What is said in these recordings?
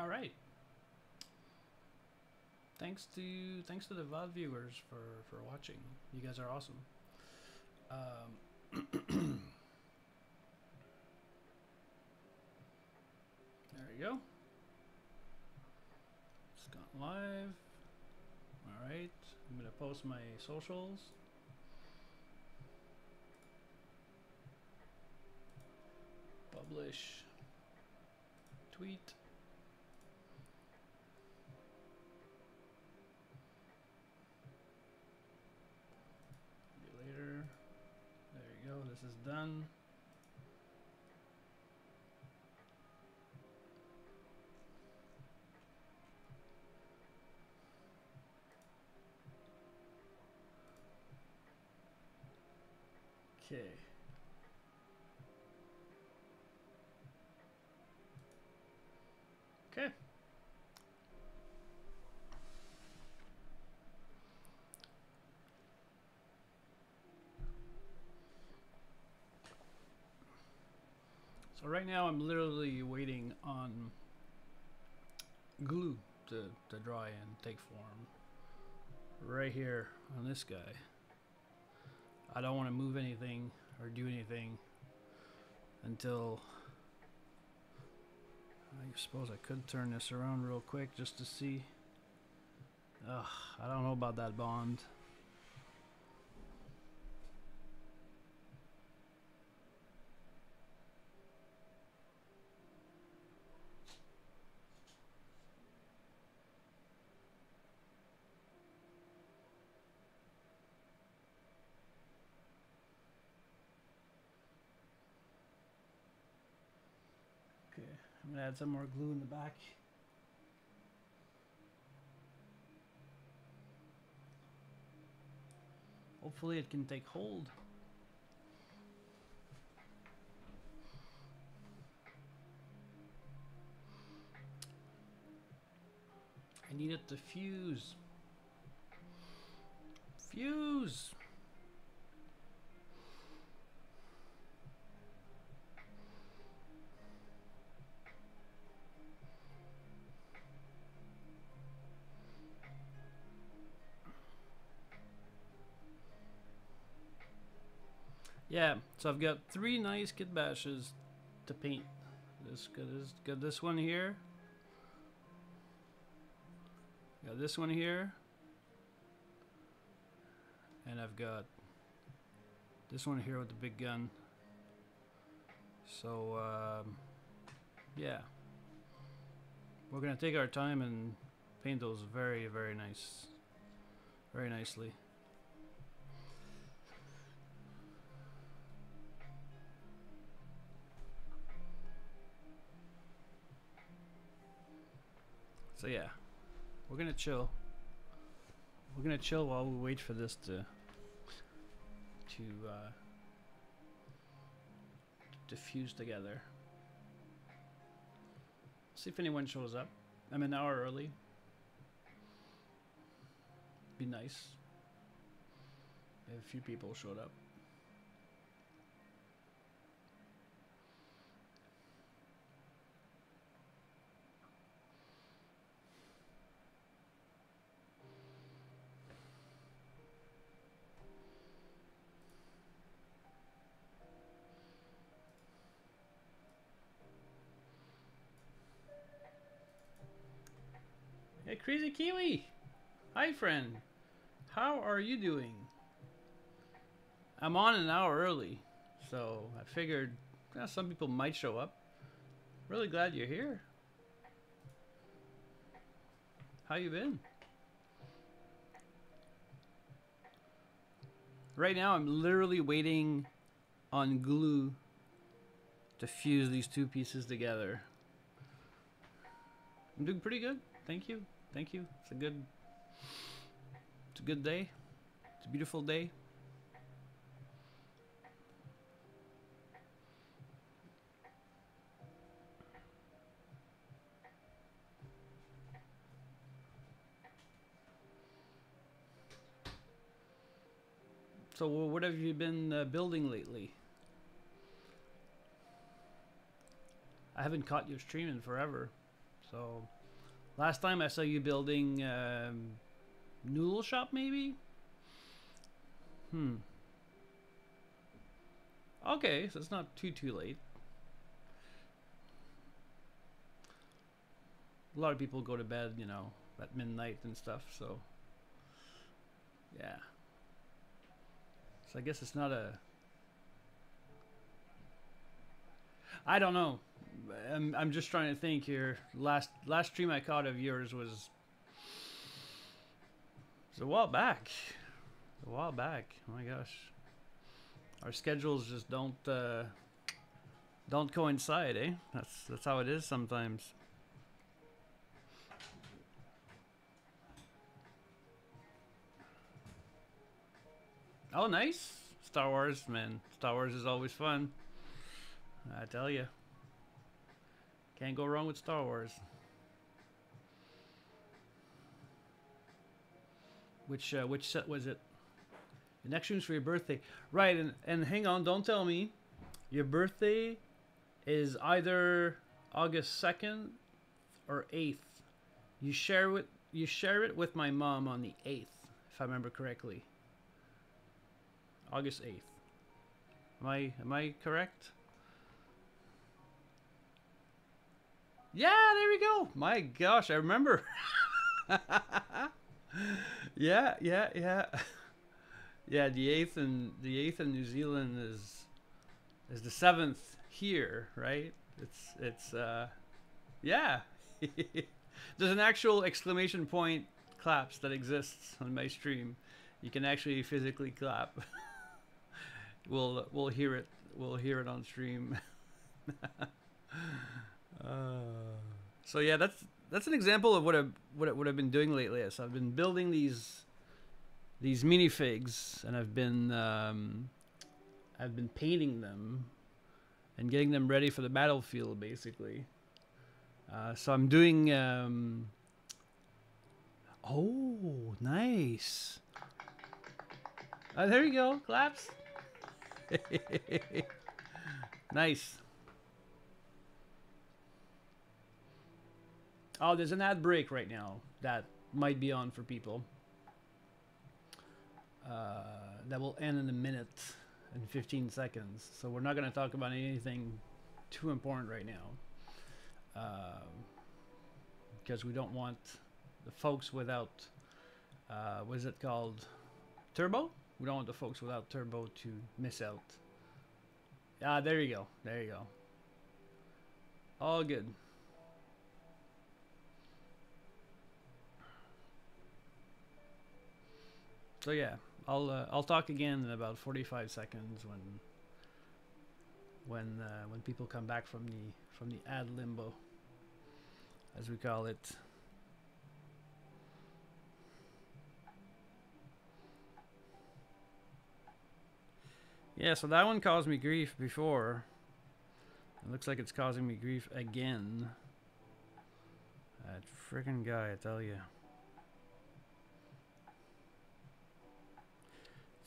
All right. Thanks to thanks to the VOD viewers for for watching. You guys are awesome. Um, there we go. It's live. All right. I'm gonna post my socials. Publish. Tweet. Maybe later. There you go. This is done. Okay. Okay. So right now I'm literally waiting on glue to, to dry and take form. Right here on this guy. I don't want to move anything or do anything until I suppose I could turn this around real quick just to see. Ugh, I don't know about that bond. Okay, I'm gonna add some more glue in the back. Hopefully it can take hold. I need it to fuse. Fuse! Yeah, so I've got three nice kit bashes to paint. This got this got this one here. Got this one here. And I've got this one here with the big gun. So um, yeah. We're gonna take our time and paint those very, very nice. Very nicely. So yeah, we're gonna chill. We're gonna chill while we wait for this to to uh, to fuse together. See if anyone shows up. I'm an hour early. Be nice if a few people showed up. Crazy Kiwi! Hi, friend. How are you doing? I'm on an hour early, so I figured eh, some people might show up. Really glad you're here. How you been? Right now, I'm literally waiting on glue to fuse these two pieces together. I'm doing pretty good. Thank you. Thank you. It's a good It's a good day. It's a beautiful day. So what have you been uh, building lately? I haven't caught your streaming forever. So, last time I saw you building um, noodle shop, maybe. Hmm. Okay, so it's not too too late. A lot of people go to bed, you know, at midnight and stuff. So, yeah. So I guess it's not a. I don't know. I'm I'm just trying to think here. Last last stream I caught of yours was. Was a while back. A while back. Oh my gosh. Our schedules just don't uh, don't coincide, eh? That's that's how it is sometimes. Oh, nice. Star Wars, man. Star Wars is always fun. I tell you. Can't go wrong with Star Wars. Which uh, which set was it? The next room's for your birthday. Right, and, and hang on, don't tell me. Your birthday is either August 2nd or 8th. You share with you share it with my mom on the 8th, if I remember correctly. August 8th. Am I am I correct? Yeah, there we go. My gosh, I remember. yeah, yeah, yeah. Yeah, the 8th and the 8th in New Zealand is is the 7th here, right? It's it's uh yeah. There's an actual exclamation point claps that exists on my stream. You can actually physically clap. we'll we'll hear it. We'll hear it on stream. Uh, so yeah, that's that's an example of what I what I, what I've been doing lately. So I've been building these these minifigs, and I've been um, I've been painting them and getting them ready for the battlefield, basically. Uh, so I'm doing. Um, oh, nice. Uh, there you go, claps. nice. Oh, there's an ad break right now that might be on for people. Uh, that will end in a minute and 15 seconds. So we're not going to talk about anything too important right now. Uh, because we don't want the folks without, uh, what is it called? Turbo? We don't want the folks without turbo to miss out. Ah, there you go. There you go. All good. So yeah, I'll uh, I'll talk again in about 45 seconds when when uh, when people come back from the from the ad limbo, as we call it. Yeah, so that one caused me grief before. It looks like it's causing me grief again. That freaking guy, I tell you.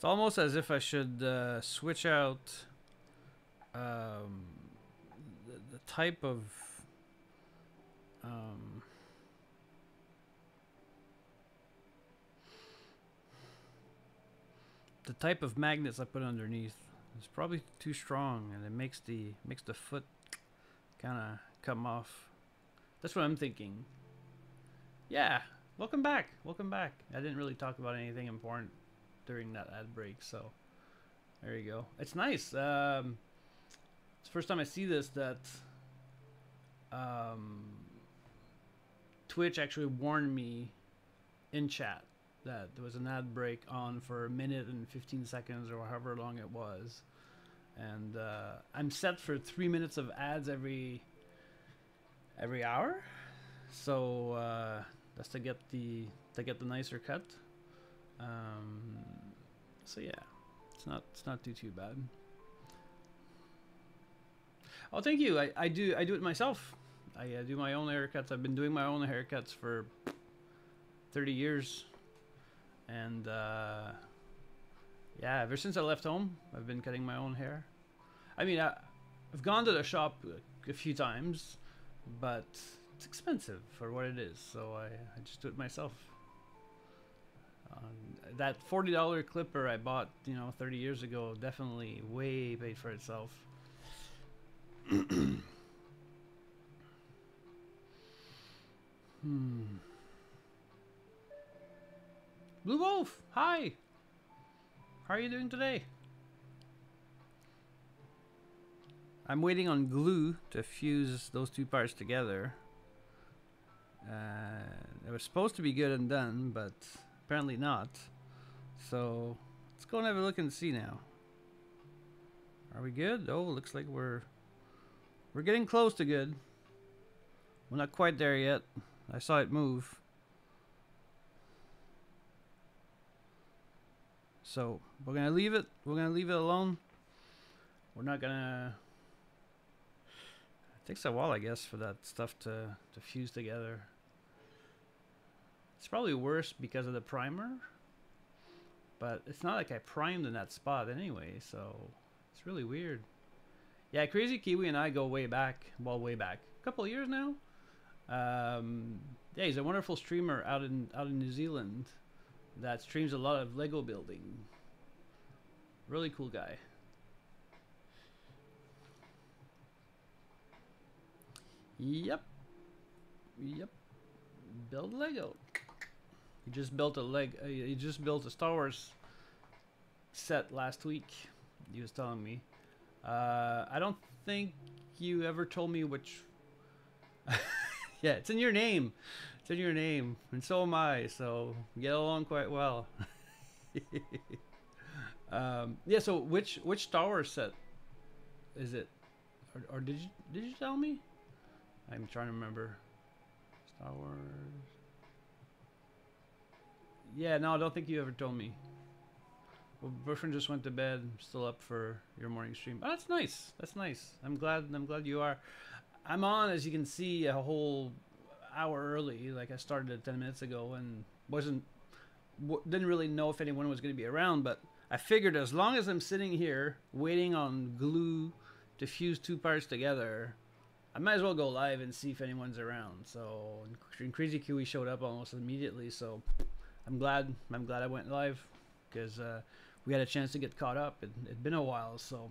It's almost as if I should uh, switch out um, the, the, type of um, the type of magnets I put underneath. It's probably too strong, and it makes the makes the foot kind of come off. That's what I'm thinking. Yeah, welcome back. Welcome back. I didn't really talk about anything important during that ad break, so there you go. It's nice. Um, it's the first time I see this that um, Twitch actually warned me in chat that there was an ad break on for a minute and 15 seconds or however long it was. And uh, I'm set for three minutes of ads every every hour. So uh, that's to get the to get the nicer cut. Um, so yeah, it's not it's not too too bad. Oh, thank you. I, I do I do it myself. I uh, do my own haircuts. I've been doing my own haircuts for 30 years, and uh, yeah, ever since I left home, I've been cutting my own hair. I mean, I, I've gone to the shop a few times, but it's expensive for what it is, so I, I just do it myself. Um, that forty dollar clipper I bought, you know, thirty years ago, definitely way paid for itself. hmm. Blue Wolf, hi. How are you doing today? I'm waiting on glue to fuse those two parts together. Uh, it was supposed to be good and done, but apparently not. So let's go and have a look and see now. Are we good? Oh, looks like we're we're getting close to good. We're not quite there yet. I saw it move. So we're gonna leave it. We're gonna leave it alone. We're not gonna. It takes a while, I guess, for that stuff to to fuse together. It's probably worse because of the primer. But it's not like I primed in that spot anyway, so it's really weird. Yeah, Crazy Kiwi and I go way back. Well, way back. A couple years now. Um, yeah, he's a wonderful streamer out in out in New Zealand that streams a lot of Lego building. Really cool guy. Yep. Yep. Build Lego. He just built a leg. Uh, he just built a Star Wars set last week. He was telling me. Uh, I don't think you ever told me which. yeah, it's in your name. It's in your name, and so am I. So get along quite well. um, yeah. So which which Star Wars set is it, or, or did you did you tell me? I'm trying to remember. Star Wars. Yeah, no, I don't think you ever told me. Well, boyfriend just went to bed. I'm still up for your morning stream. Oh, that's nice. That's nice. I'm glad. I'm glad you are. I'm on, as you can see, a whole hour early. Like I started it ten minutes ago and wasn't didn't really know if anyone was going to be around. But I figured as long as I'm sitting here waiting on glue to fuse two parts together, I might as well go live and see if anyone's around. So and Crazy Kiwi showed up almost immediately. So I'm glad. I'm glad I went live because uh, we had a chance to get caught up. It had been a while, so.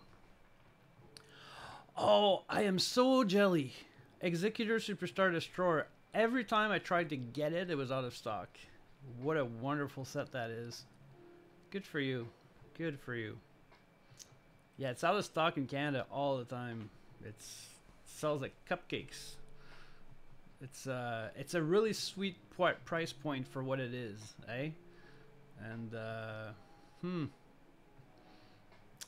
Oh, I am so jelly. Executor Superstar Destroyer. Every time I tried to get it, it was out of stock. What a wonderful set that is. Good for you. Good for you. Yeah, it's out of stock in Canada all the time. It's it sells like cupcakes. It's uh, it's a really sweet price point for what it is, eh? And uh, hmm.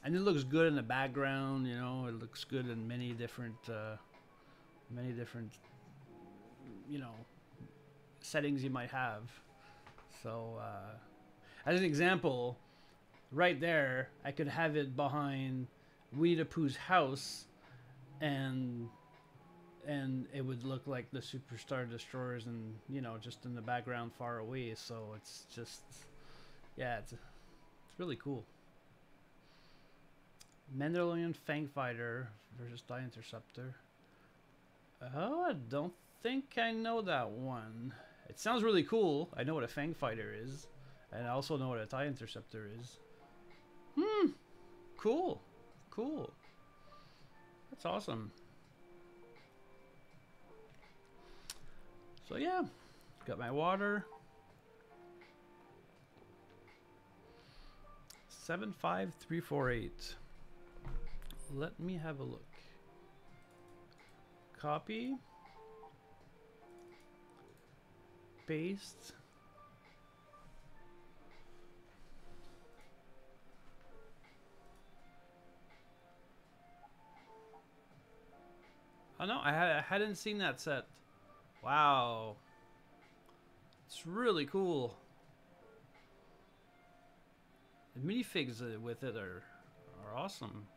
And it looks good in the background, you know. It looks good in many different, uh, many different, you know, settings you might have. So, uh, as an example, right there, I could have it behind Winnie the Pooh's house, and and it would look like the superstar destroyers and you know just in the background far away. So it's just yeah it's it's really cool. Mandalorian Fang Fighter versus TIE Interceptor. Oh I don't think I know that one. It sounds really cool. I know what a Fang Fighter is and I also know what a TIE Interceptor is. Hmm. Cool. Cool. That's awesome So yeah, got my water. 75348. Let me have a look. Copy. Paste. Oh no, I, had, I hadn't seen that set. Wow. It's really cool. The minifigs uh, with it are, are awesome.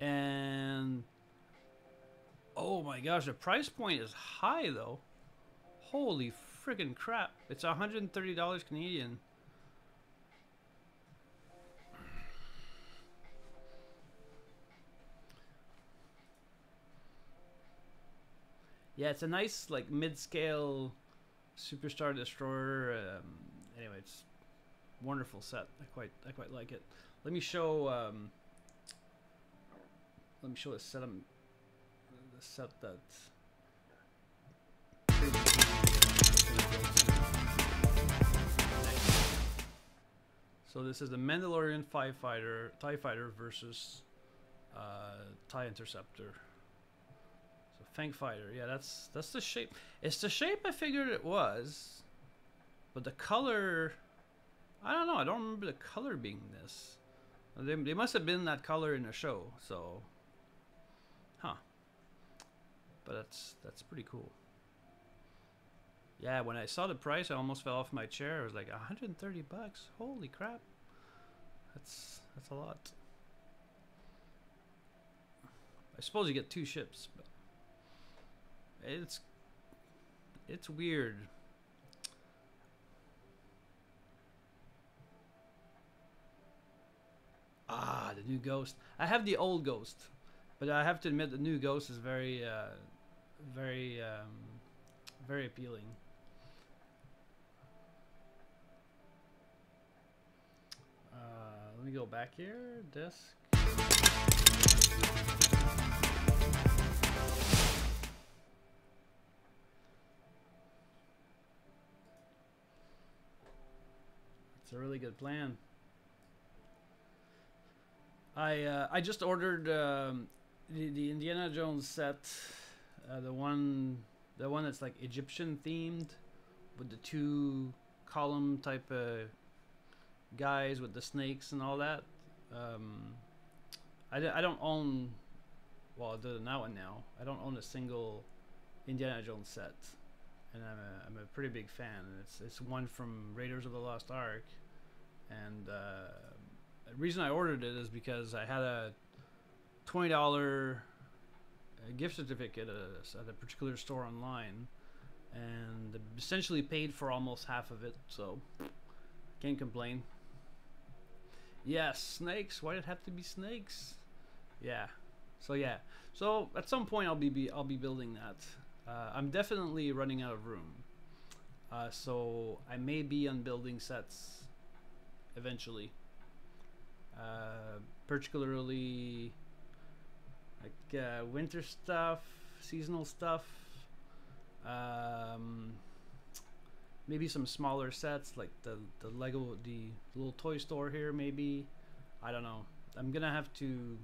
And... Oh my gosh, the price point is high though. Holy freaking crap. It's $130 Canadian. Yeah, it's a nice like mid-scale superstar destroyer. Um, anyway, it's wonderful set. I quite I quite like it. Let me show. Um, let me show the set. I'm, the set that. So this is the Mandalorian TIE Fighter, TIE Fighter versus uh, TIE Interceptor. Fang Fighter, yeah, that's that's the shape. It's the shape I figured it was, but the color, I don't know. I don't remember the color being this. They, they must have been that color in the show, so, huh? But that's that's pretty cool. Yeah, when I saw the price, I almost fell off my chair. I was like, 130 bucks. Holy crap. That's that's a lot. I suppose you get two ships, but it's it's weird. Ah, the new Ghost. I have the old Ghost, but I have to admit the new Ghost is very, uh, very, um, very appealing. Uh, let me go back here. Disk. A really good plan. I uh, I just ordered um, the the Indiana Jones set, uh, the one the one that's like Egyptian themed, with the two column type of guys with the snakes and all that. Um, I, I don't own, well, than that one now, I don't own a single Indiana Jones set, and I'm a, I'm a pretty big fan. It's it's one from Raiders of the Lost Ark, and uh, the reason I ordered it is because I had a twenty dollar gift certificate at a, at a particular store online, and essentially paid for almost half of it. So can't complain. Yes, snakes. Why did it have to be snakes? Yeah. So yeah. So at some point I'll be, be I'll be building that. Uh, I'm definitely running out of room. Uh, so I may be on building sets eventually. Uh, particularly like uh, winter stuff, seasonal stuff. Um, maybe some smaller sets like the the Lego the little toy store here maybe I don't know I'm gonna have to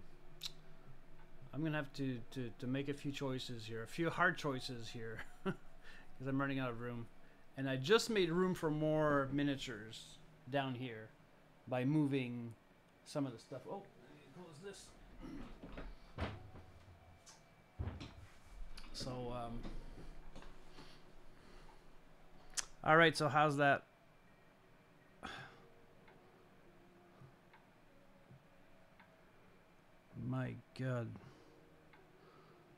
I'm gonna have to, to, to make a few choices here a few hard choices here because I'm running out of room and I just made room for more miniatures down here by moving some of the stuff oh close this so um all right, so how's that? My God.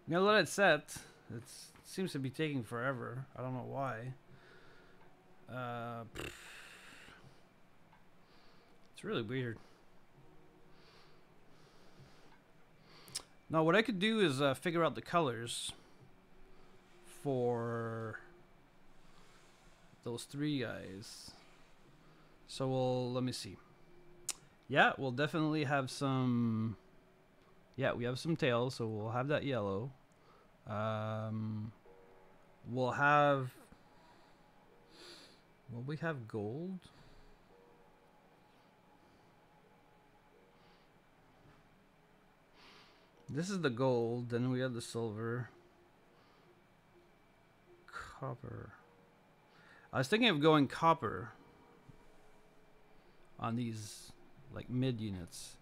I'm gonna let it set. It seems to be taking forever. I don't know why. Uh, really weird. Now, what I could do is uh, figure out the colors for those three guys. So we'll, let me see. Yeah, we'll definitely have some, yeah, we have some tails, so we'll have that yellow. Um, we'll have, will we have gold? This is the gold, then we have the silver. Copper. I was thinking of going copper on these like mid units.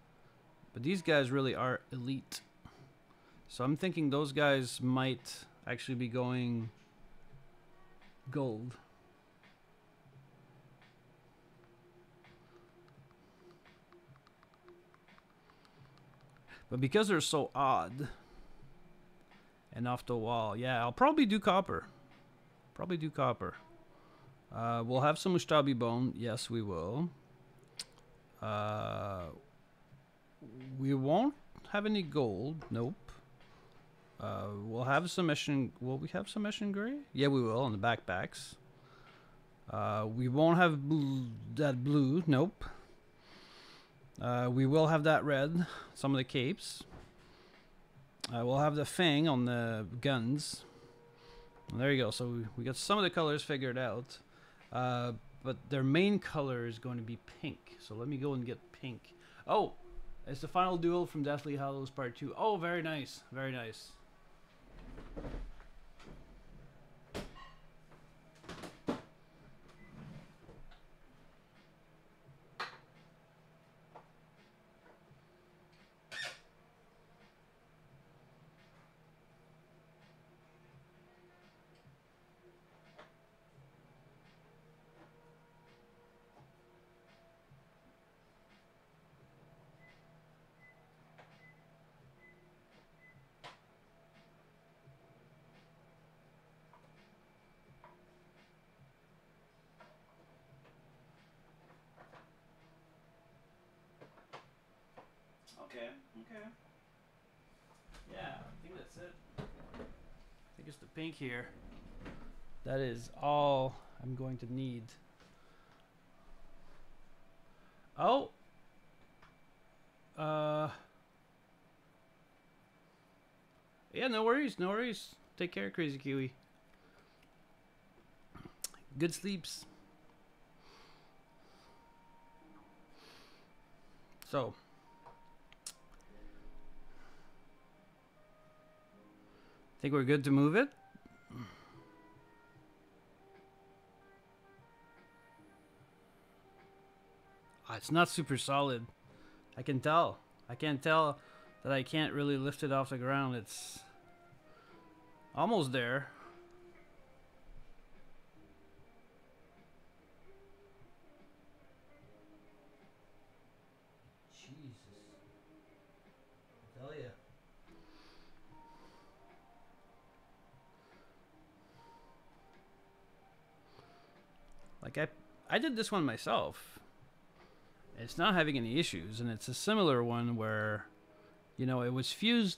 But these guys really are elite. So I'm thinking those guys might actually be going gold. But because they're so odd and off the wall, yeah, I'll probably do copper. Probably do copper. Uh, we'll have some Ushabti bone. Yes, we will. Uh, we won't have any gold. Nope. Uh, we'll have some mission. Will we have some mission gray? Yeah, we will on the backpacks. Uh, we won't have bl- that blue. Nope. Uh, we will have that red. Some of the capes. Uh, we'll have the fang on the guns. And there you go. So we, we got some of the colors figured out. Uh, but their main color is going to be pink. So let me go and get pink. Oh, it's the final duel from Deathly Hallows Part 2. Oh, very nice. Very nice. Okay, okay. Yeah, I think that's it. I think it's the pink here. That is all I'm going to need. Oh! Uh. Yeah, no worries, no worries. Take care, Crazy Kiwi. Good sleeps. So. Think we're good to move it? Ah, it's not super solid. I can tell. I can't tell that I can't really lift it off the ground. It's almost there. Like I I did this one myself. It's not having any issues and it's a similar one where you know, it was fused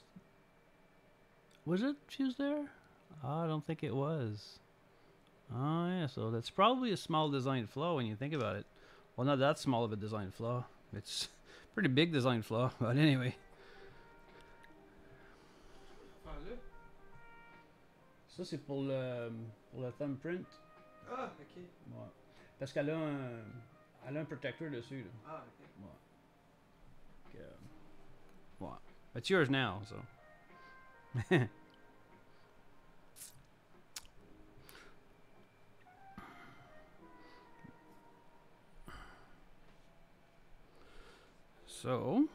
Was it fused there? Oh, I don't think it was. Oh yeah, so that's probably a small design flaw when you think about it. Well, not that small of a design flaw. It's pretty big design flaw, but anyway. Ça, c'est pour le, pour le thumbprint. Ah, ok. Ouais. Parce qu'elle a un, elle a un protector dessus. Là. Ah, ok. Que, ouais. It's yours now, so. so.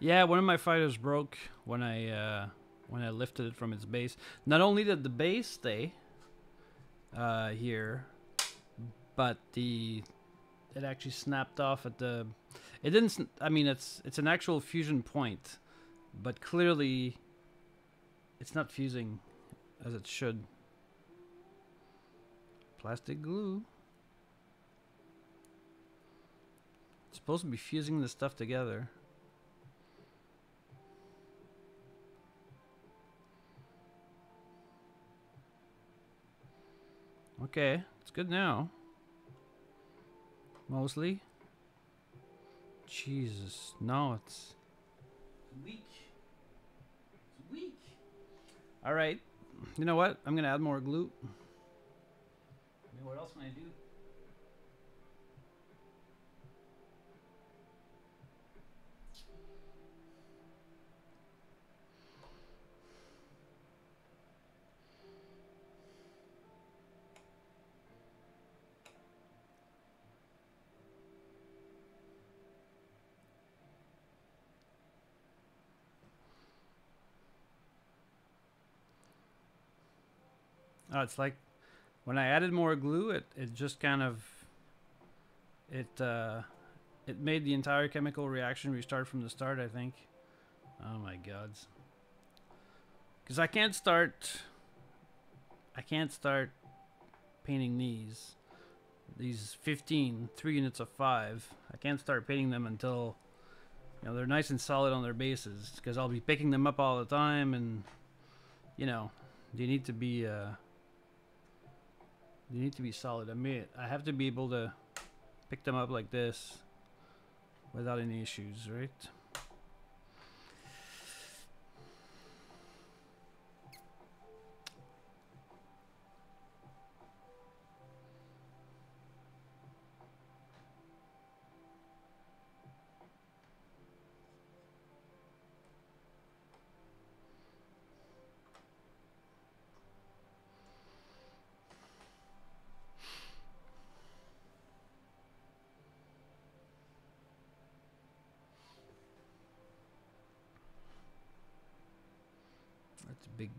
Yeah, one of my fighters broke when I uh, when I lifted it from its base. Not only did the base stay uh, here, but the it actually snapped off at the. It didn't. I mean, it's it's an actual fusion point, but clearly, it's not fusing as it should. Plastic glue. It's supposed to be fusing the stuff together. Okay, it's good now. Mostly. Jesus, no, it's weak. It's weak. All right, you know what? I'm gonna add more glue. I mean, what else can I do? It's like when I added more glue, it, it just kind of it uh, it made the entire chemical reaction restart from the start. I think. Oh my gods. Because I can't start. I can't start painting these. These 15, three units of five. I can't start painting them until you know they're nice and solid on their bases. Because I'll be picking them up all the time, and you know, they need to be. Uh, they need to be solid. I mean, I have to be able to pick them up like this without any issues, right?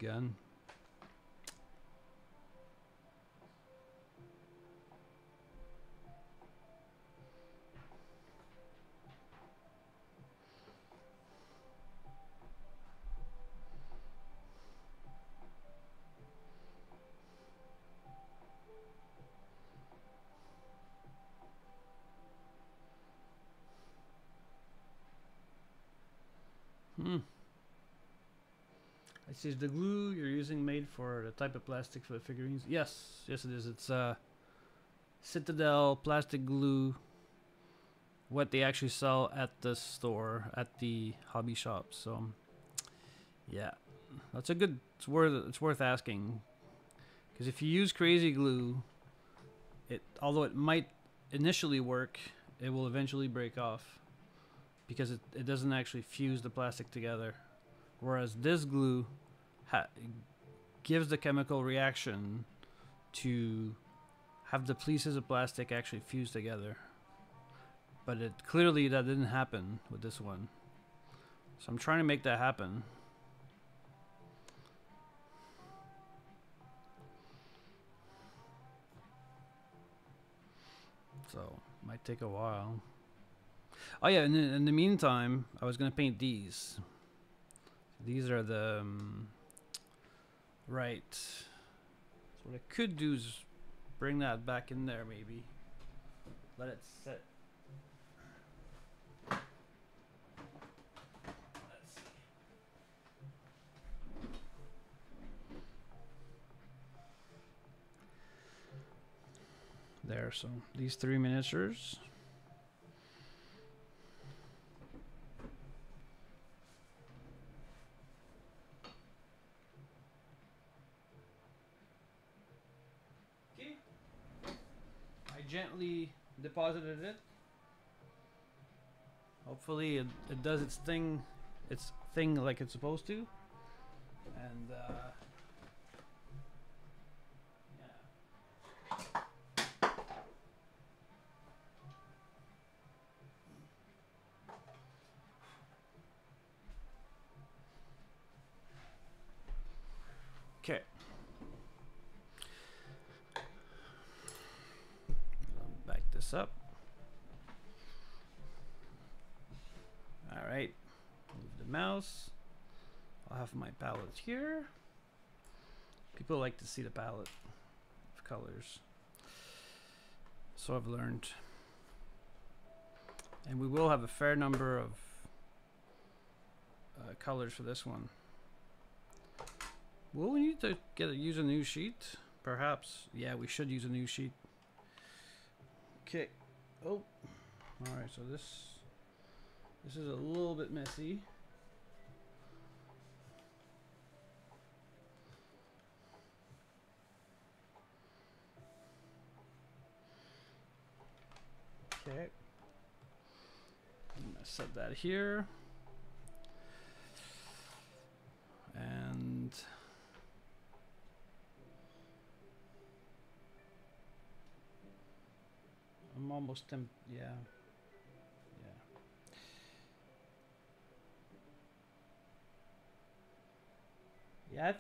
Gun. I see the glue you're using made for the type of plastic for the figurines. Yes, yes it is. It's uh, Citadel plastic glue. What they actually sell at the store at the hobby shop. So, yeah, that's a good. It's worth. It's worth asking. Because if you use crazy glue, it although it might initially work, it will eventually break off because it, it doesn't actually fuse the plastic together. Whereas this glue gives the chemical reaction to have the pieces of plastic actually fuse together. But it clearly that didn't happen with this one. So I'm trying to make that happen. So might take a while. Oh yeah, in the, in the meantime, I was gonna paint these. These are the um, right. So what I could do is bring that back in there, maybe. Let it sit. There, so these three miniatures. Okay. I gently deposited it. Hopefully it, it does its thing its thing like it's supposed to. And uh yeah. Okay. Back this up. All right. Move the mouse. Palette here. People like to see the palette of colors. So I've learned. And we will have a fair number of uh, colors for this one. Will we need to get a, use a new sheet? Perhaps. Yeah, we should use a new sheet. Okay. Oh. All right. So this this is a little bit messy. Okay. I'm gonna set that here. And I'm almost temp yeah. Yeah. Yeah, I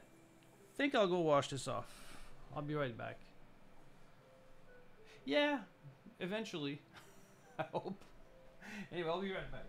think I'll go wash this off. I'll be right back. Yeah, eventually. I hope. Anyway, I'll be right back.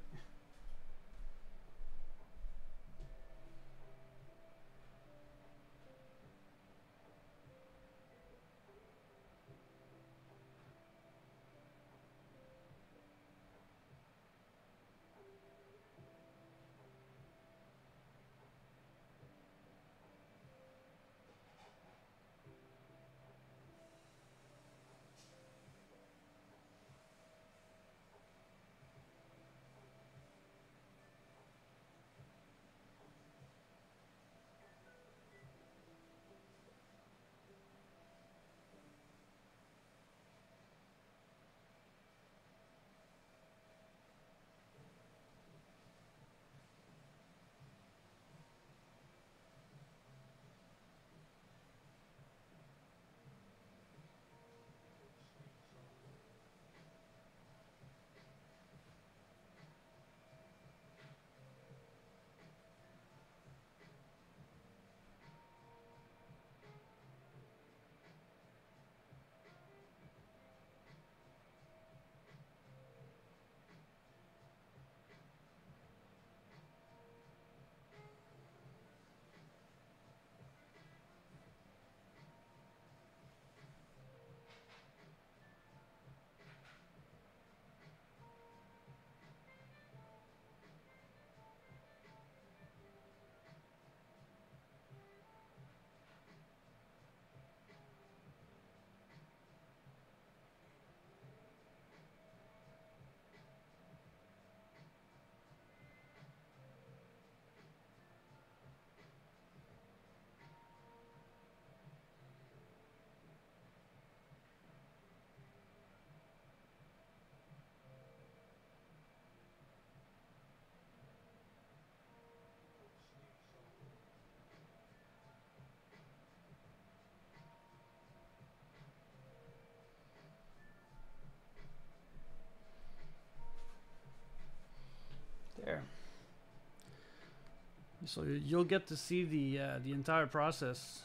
So you'll get to see the uh, the entire process,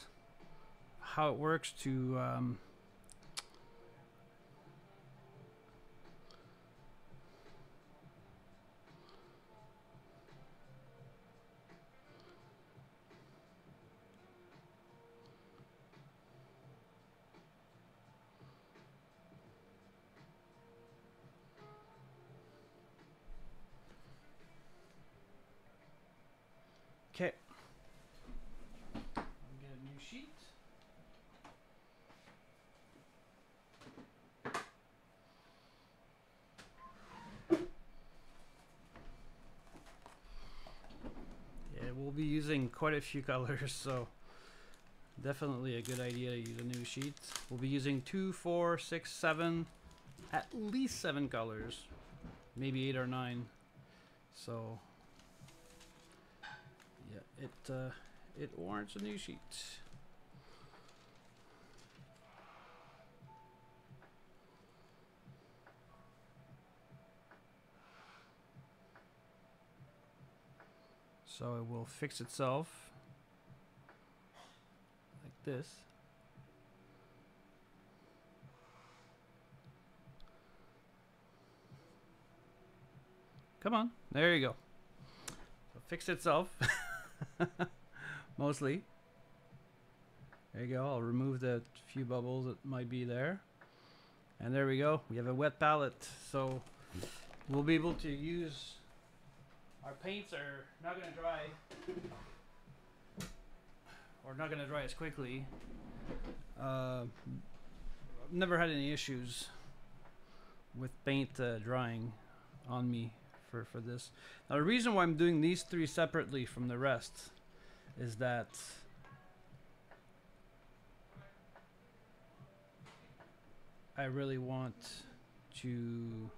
how it works to um, quite a few colors, so definitely a good idea to use a new sheet. We'll be using two, four, six, seven, at least seven colors, maybe eight or nine. So yeah, it uh, it warrants a new sheet. So it will fix itself like this. Come on, there you go. So fix itself. Mostly. There you go. I'll remove the few bubbles that might be there. And there we go. We have a wet palette. So we'll be able to use our paints are not going to dry or not going to dry as quickly. Uh, I've never had any issues with paint uh, drying on me for, for this. Now the reason why I'm doing these three separately from the rest is that I really want to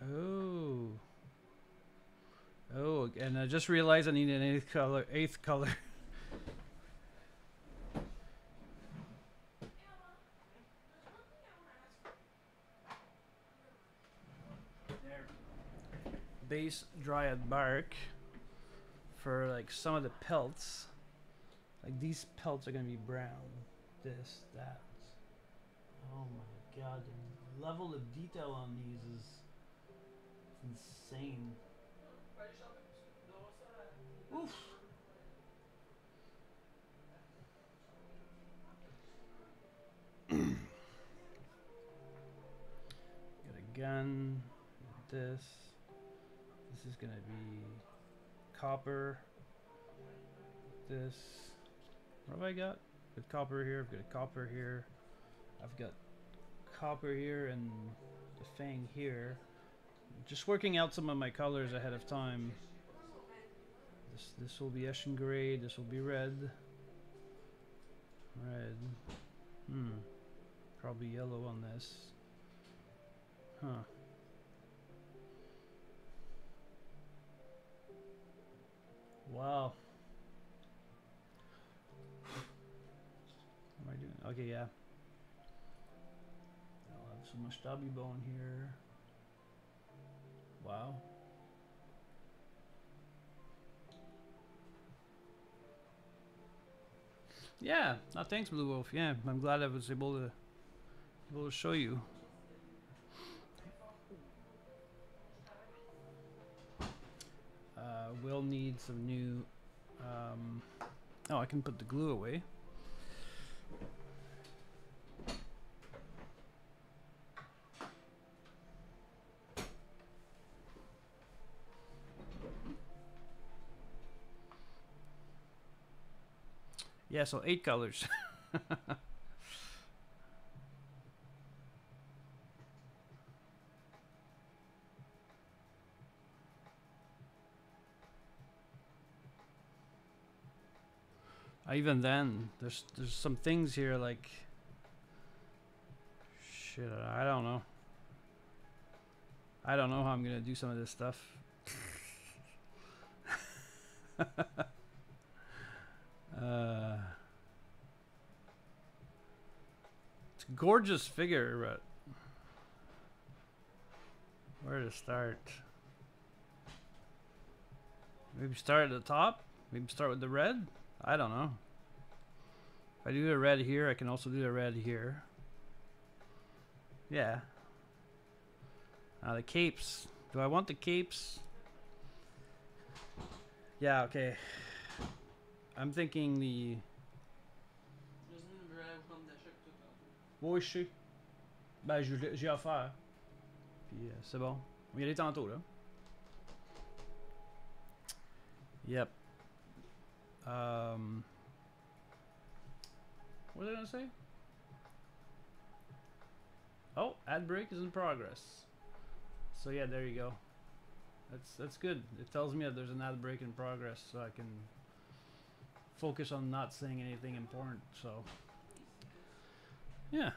oh oh and I just realized I need an eighth color eighth color base dryad bark for like some of the pelts. Like these pelts are gonna be brown. this, that. Oh my god, the level of detail on these is insane. Oof. Got a gun. This. This is gonna be copper. This. What have I got? With copper here. I've got a copper here. I've got copper here and the fang here. Just working out some of my colors ahead of time. This this will be Eshin gray. This will be red. Red. Hmm. Probably yellow on this. Huh. Wow. What am I doing? Okay, yeah. I'll have some Ushabti bone here. Wow. Yeah, no, thanks, Blue Wolf. Yeah, I'm glad I was able to able to show you. Uh, we'll need some new. Um, oh, I can put the glue away. Yeah, so eight colors. Uh, even then, there's there's some things here like shit. I don't know. I don't know how I'm gonna do some of this stuff. uh, it's a gorgeous figure, but where to start? Maybe start at the top. Maybe start with the red. I don't know. If I do the red here, I can also do the red here. Yeah. Now the capes. Do I want the capes? Yeah, okay. I'm thinking the... Oui, je sais. Ben, j'ai offert. Puis euh, c'est bon. On va y aller tantôt, là. Yep. Um, what was I gonna say? Oh, ad break is in progress. So yeah, there you go. That's that's good. It tells me that there's an ad break in progress, so I can focus on not saying anything important. So yeah.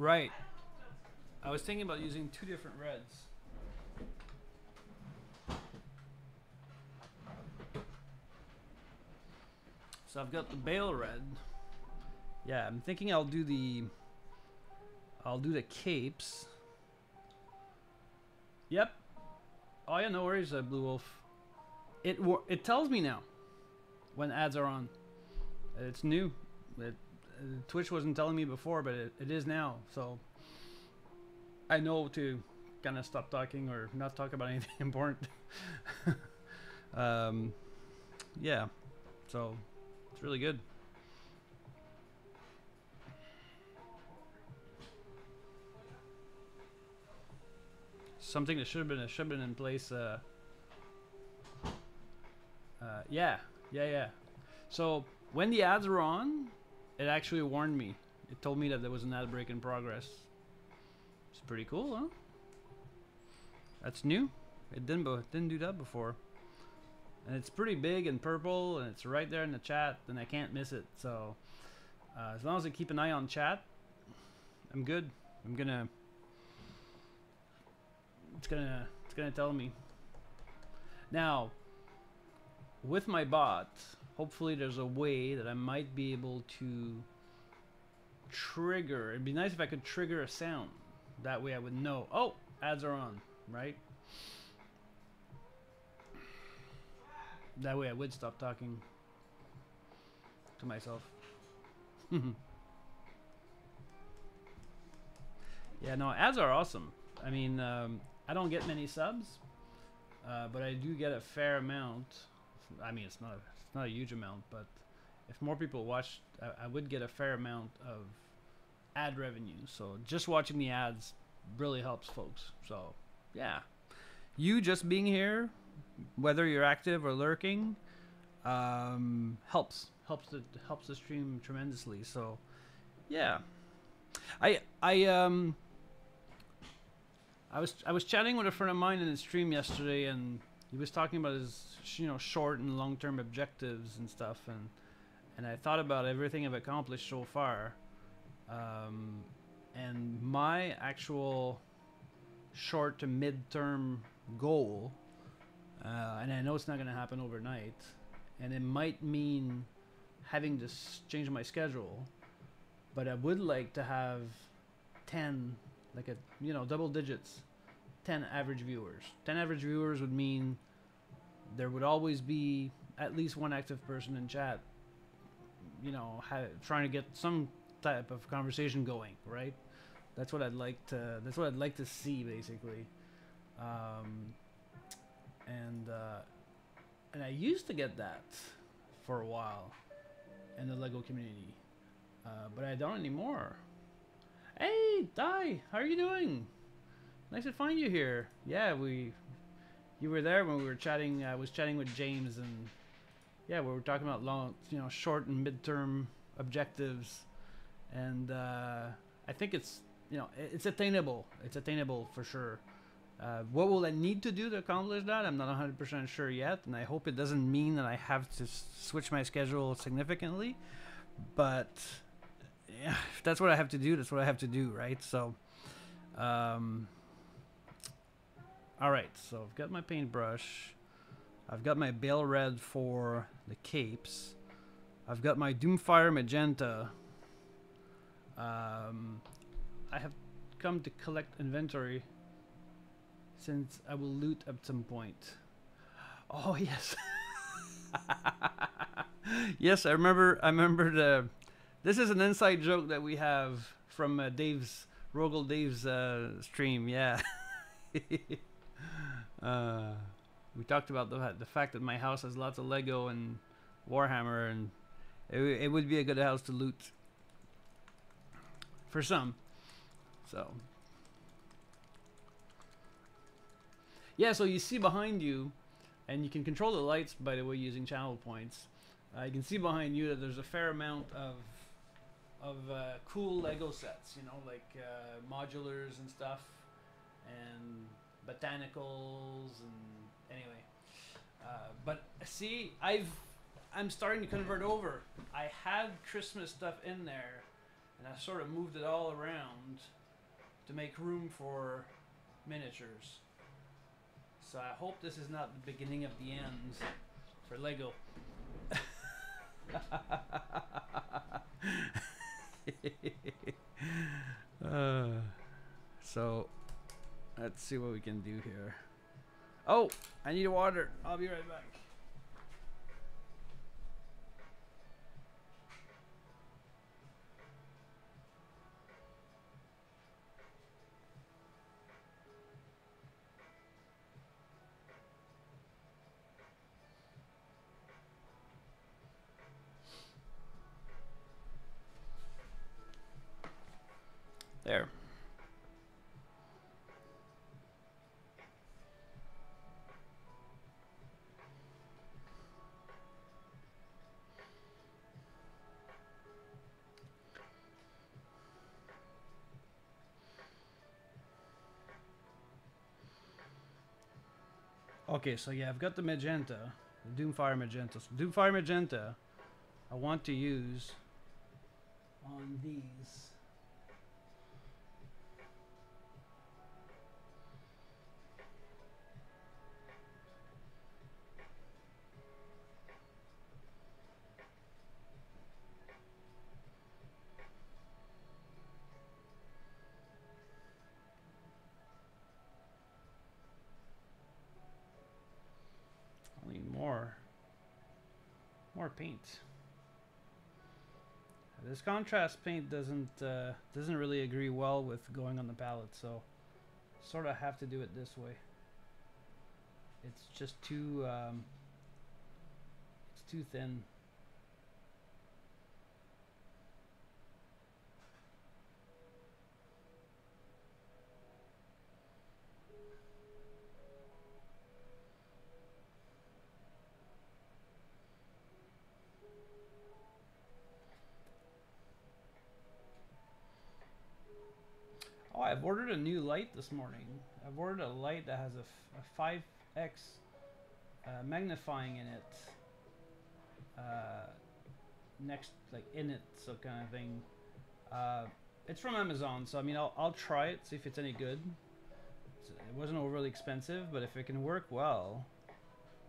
Right. I was thinking about using two different reds. So I've got the bale red. Yeah, I'm thinking I'll do the I'll do the capes. Yep. Oh yeah, no worries, uh, Blue Wolf. It it tells me now when ads are on. It's new. It Twitch wasn't telling me before, but it, it is now. So I know to kind of stop talking or not talk about anything important. um, yeah, so it's really good. Something that should have been should have been in place. Uh, uh, yeah, yeah, yeah. So when the ads were on, it actually warned me. It told me that there was an outbreak in progress. It's pretty cool, huh? That's new. It didn't didn't do that before. And it's pretty big and purple, and it's right there in the chat, and I can't miss it. So uh, as long as I keep an eye on chat, I'm good. I'm gonna it's gonna it's gonna tell me. Now, with my bot, hopefully there's a way that I might be able to trigger. It'd be nice if I could trigger a sound. That way I would know. Oh, ads are on, right? That way I would stop talking to myself. yeah, no, ads are awesome. I mean, um, I don't get many subs, uh, but I do get a fair amount. I mean, it's not a, it's not a huge amount, but if more people watch, I, I would get a fair amount of ad revenue. So just watching the ads really helps folks. So yeah, you just being here, whether you're active or lurking, um, helps helps the helps the stream tremendously. So yeah, I I um. I was I was chatting with a friend of mine in the stream yesterday, and he was talking about his you know short and long term objectives and stuff, and and I thought about everything I've accomplished so far, um, and my actual short to mid term goal, uh, and I know it's not going to happen overnight, and it might mean having to change my schedule, but I would like to have ten like a you know double digits 10 average viewers. 10 average viewers would mean there would always be at least one active person in chat you know trying to get some type of conversation going right? That's what i'd like to that's what i'd like to see basically. Um, and uh, and i used to get that for a while in the lego community uh, but i don't anymore. Hey, Di, how are you doing? Nice to find you here. Yeah, we, you were there when we were chatting. I was chatting with James, and yeah, we were talking about long, you know, short and midterm objectives, and uh, I think it's, you know, it's attainable. It's attainable for sure. Uh, what will I need to do to accomplish that? I'm not 100% sure yet, and I hope it doesn't mean that I have to switch my schedule significantly. But yeah, if that's what I have to do, that's what I have to do, right? So, um, all right. So I've got my paintbrush. I've got my Bale Red for the capes. I've got my Doomfire Magenta. Um, I have come to collect inventory since I will loot at some point. Oh yes. yes, I remember. I remember the. This is an inside joke that we have from uh, Dave's Rogel Dave's uh, stream. Yeah. uh, we talked about the the fact that my house has lots of Lego and Warhammer, and it, it would be a good house to loot for some. So. Yeah, so you see behind you, and you can control the lights by the way using channel points. Uh, you can see behind you that there's a fair amount of of uh, cool Lego sets, you know, like uh, modulars and stuff, and botanicals, and anyway. Uh, but see, I've I'm starting to convert over. I had Christmas stuff in there, and I sort of moved it all around to make room for miniatures. So I hope this is not the beginning of the end for Lego. uh, so let's see what we can do here. Oh, I need water. I'll be right back. Okay, so yeah, I've got the magenta, the Doomfire magenta. So Doomfire magenta, I want to use on these. More paint. This contrast paint doesn't uh, doesn't really agree well with going on the palette, so sort of have to do it this way. It's just too um, it's too thin. New light this morning. I've ordered a light that has a, 5x uh, magnifying in it. Uh, next, like in it, so kind of thing. Uh, it's from Amazon, so I mean, I'll, I'll try it, see if it's any good. It wasn't overly expensive, but if it can work well,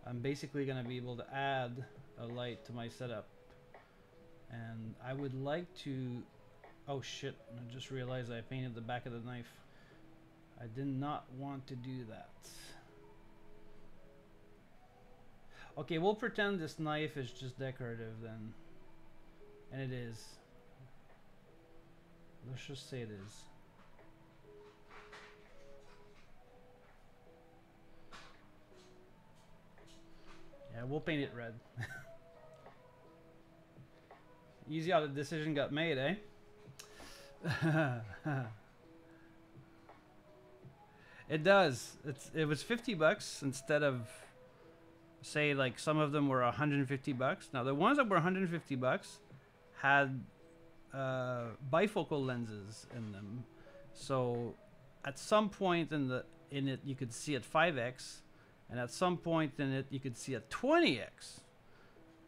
I'm basically going to be able to add a light to my setup. And I would like to Oh shit, I just realized I painted the back of the knife. I did not want to do that. Okay, we'll pretend this knife is just decorative then. And it is. Let's just say it is. Yeah, we'll paint it red. Easy how the decision got made, eh? it does. It's it was 50 bucks instead of say like some of them were 150 bucks. Now the ones that were 150 bucks had uh, bifocal lenses in them. So at some point in the in it you could see at 5x and at some point in it you could see at 20x.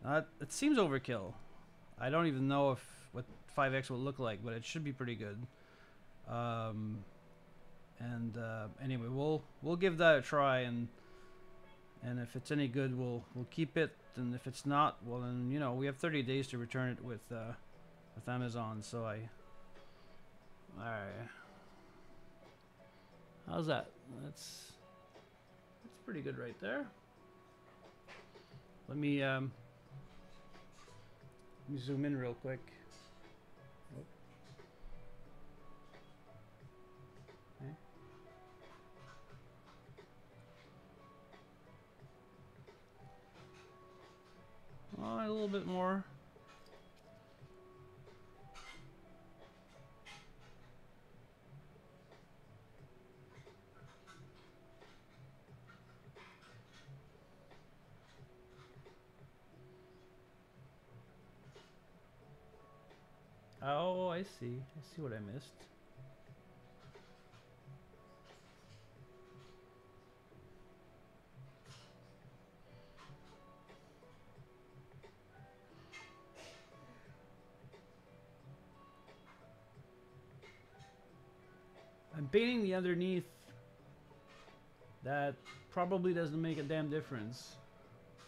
Uh, it seems overkill. I don't even know if what 5x will look like, but it should be pretty good. Um, and uh, anyway, we'll we'll give that a try, and and if it's any good, we'll we'll keep it. And if it's not, well then you know we have 30 days to return it with uh, with Amazon. So I. All right. How's that? That's that's pretty good right there. Let me um, let me zoom in real quick. A little bit more. Oh, I see. I see what I missed. Painting the underneath. That probably doesn't make a damn difference.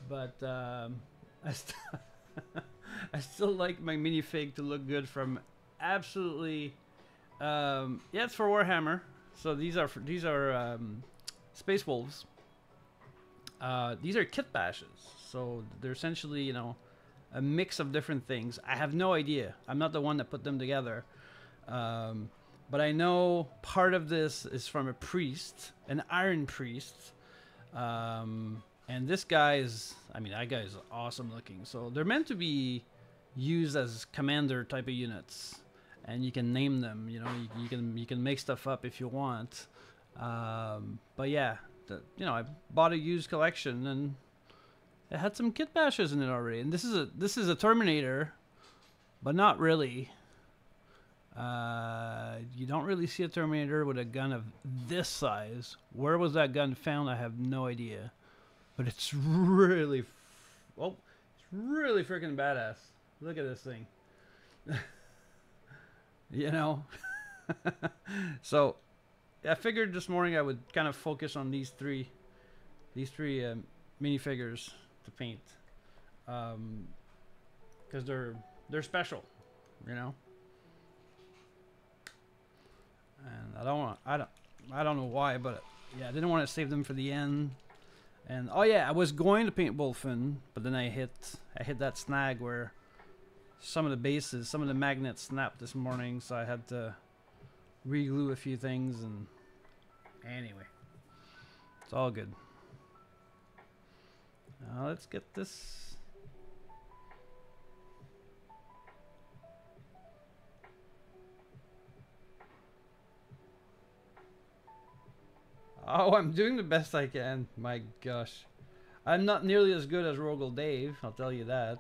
But um, I, st I still like my minifig to look good from absolutely... Um, yeah, it's for Warhammer. So these are for, these are um, Space Wolves. Uh, these are kit bashes. So they're essentially, you know, a mix of different things. I have no idea. I'm not the one that put them together. Um, but I know part of this is from a priest, an iron priest. Um, and this guy is, I mean, that guy is awesome looking. So they're meant to be used as commander type of units. And you can name them, you know, you, you can you can make stuff up if you want. Um, but yeah, the, you know, I bought a used collection and it had some kit bashes in it already. And this is a this is a Terminator, but not really. Uh, you don't really see a Terminator with a gun of this size. Where was that gun found? I have no idea. But it's really, oh, it's really freaking badass. Look at this thing. you know? so, I figured this morning I would kind of focus on these three, these three um, minifigures to paint. Um, because they're, they're special, you know? And I don't want I don't I don't know why, but yeah, I didn't want to save them for the end. And oh yeah, I was going to paint Bullfin, but then I hit I hit that snag where some of the bases, some of the magnets snapped this morning, so I had to reglue a few things and anyway. It's all good. Now let's get this Oh, I'm doing the best I can. My gosh. I'm not nearly as good as Rogel Dave, I'll tell you that.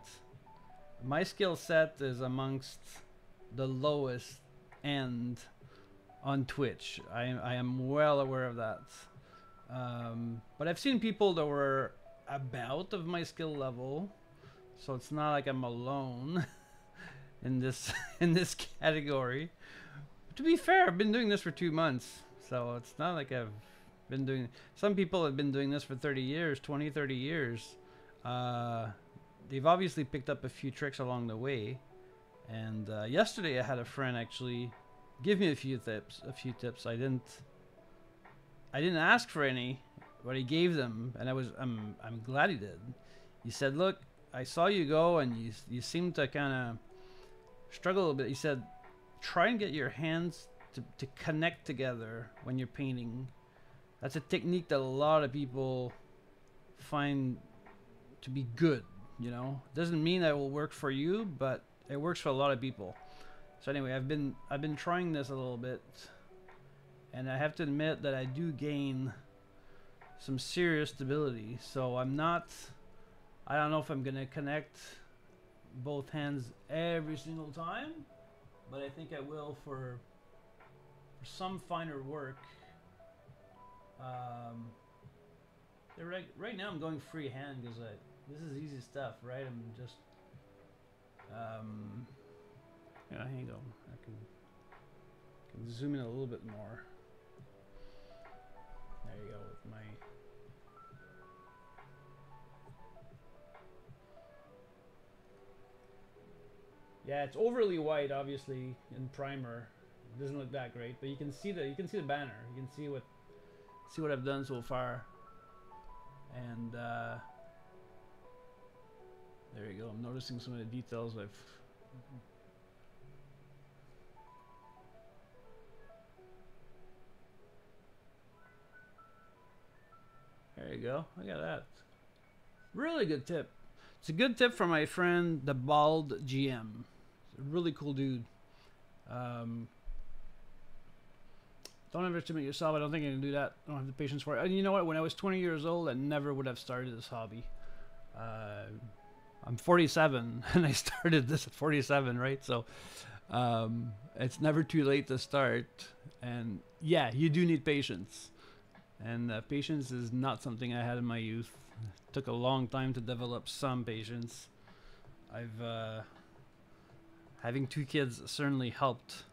My skill set is amongst the lowest end on Twitch. I, I am well aware of that. Um, but I've seen people that were about of my skill level, so it's not like I'm alone in this in this category. To be fair, I've been doing this for two months, so it's not like I've been doing some people have been doing this for 30 years 20 30 years. Uh, they've obviously picked up a few tricks along the way. And uh, yesterday i had a friend actually give me a few tips a few tips. I didn't i didn't ask for any but he gave them and i was i'm i'm glad he did. He said look i saw you go and you you seem to kind of struggle a bit. He said try and get your hands to, to connect together when you're painting that's a technique that a lot of people find to be good you know? Doesn't mean that it will work for you but it works for a lot of people. So anyway i've been i've been trying this a little bit and i have to admit that i do gain some serious stability. So i'm not i don't know if i'm gonna connect both hands every single time but i think i will for for some finer work um, right, right now I'm going freehand because this is easy stuff, right? I'm just, um, yeah, hang on. I can, can zoom in a little bit more. There you go with my. Yeah, it's overly white, obviously, in primer. It doesn't look that great, but you can see the you can see the banner. You can see what see what I've done so far. And uh, there you go. I'm noticing some of the details I've. There you go. Look at that. Really good tip. It's a good tip from my friend, the Bald GM. a really cool dude. Um, don't underestimate yourself. I don't think I can do that. I don't have the patience for it. And you know what? When I was 20 years old, I never would have started this hobby. Uh, I'm 47, and I started this at 47, right? So um, it's never too late to start. And yeah, you do need patience. And uh, patience is not something I had in my youth. It took a long time to develop some patience. I've uh, having two kids certainly helped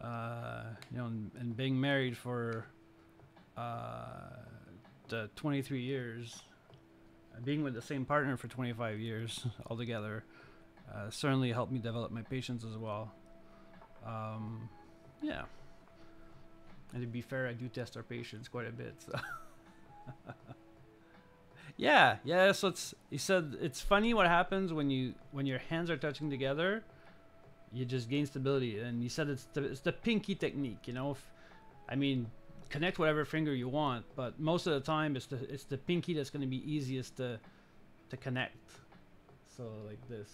uh, you know, and, and, being married for uh, 23 years, being with the same partner for 25 years altogether, uh, certainly helped me develop my patience as well. Um, yeah. And to be fair, I do test our patience quite a bit. So. yeah, yeah. So it's he said it's funny what happens when you when your hands are touching together you just gain stability. And you said it's the, it's the pinky technique, you know. If, I mean, connect whatever finger you want, but most of the time it's the it's the pinky that's going to be easiest to to connect. So like this,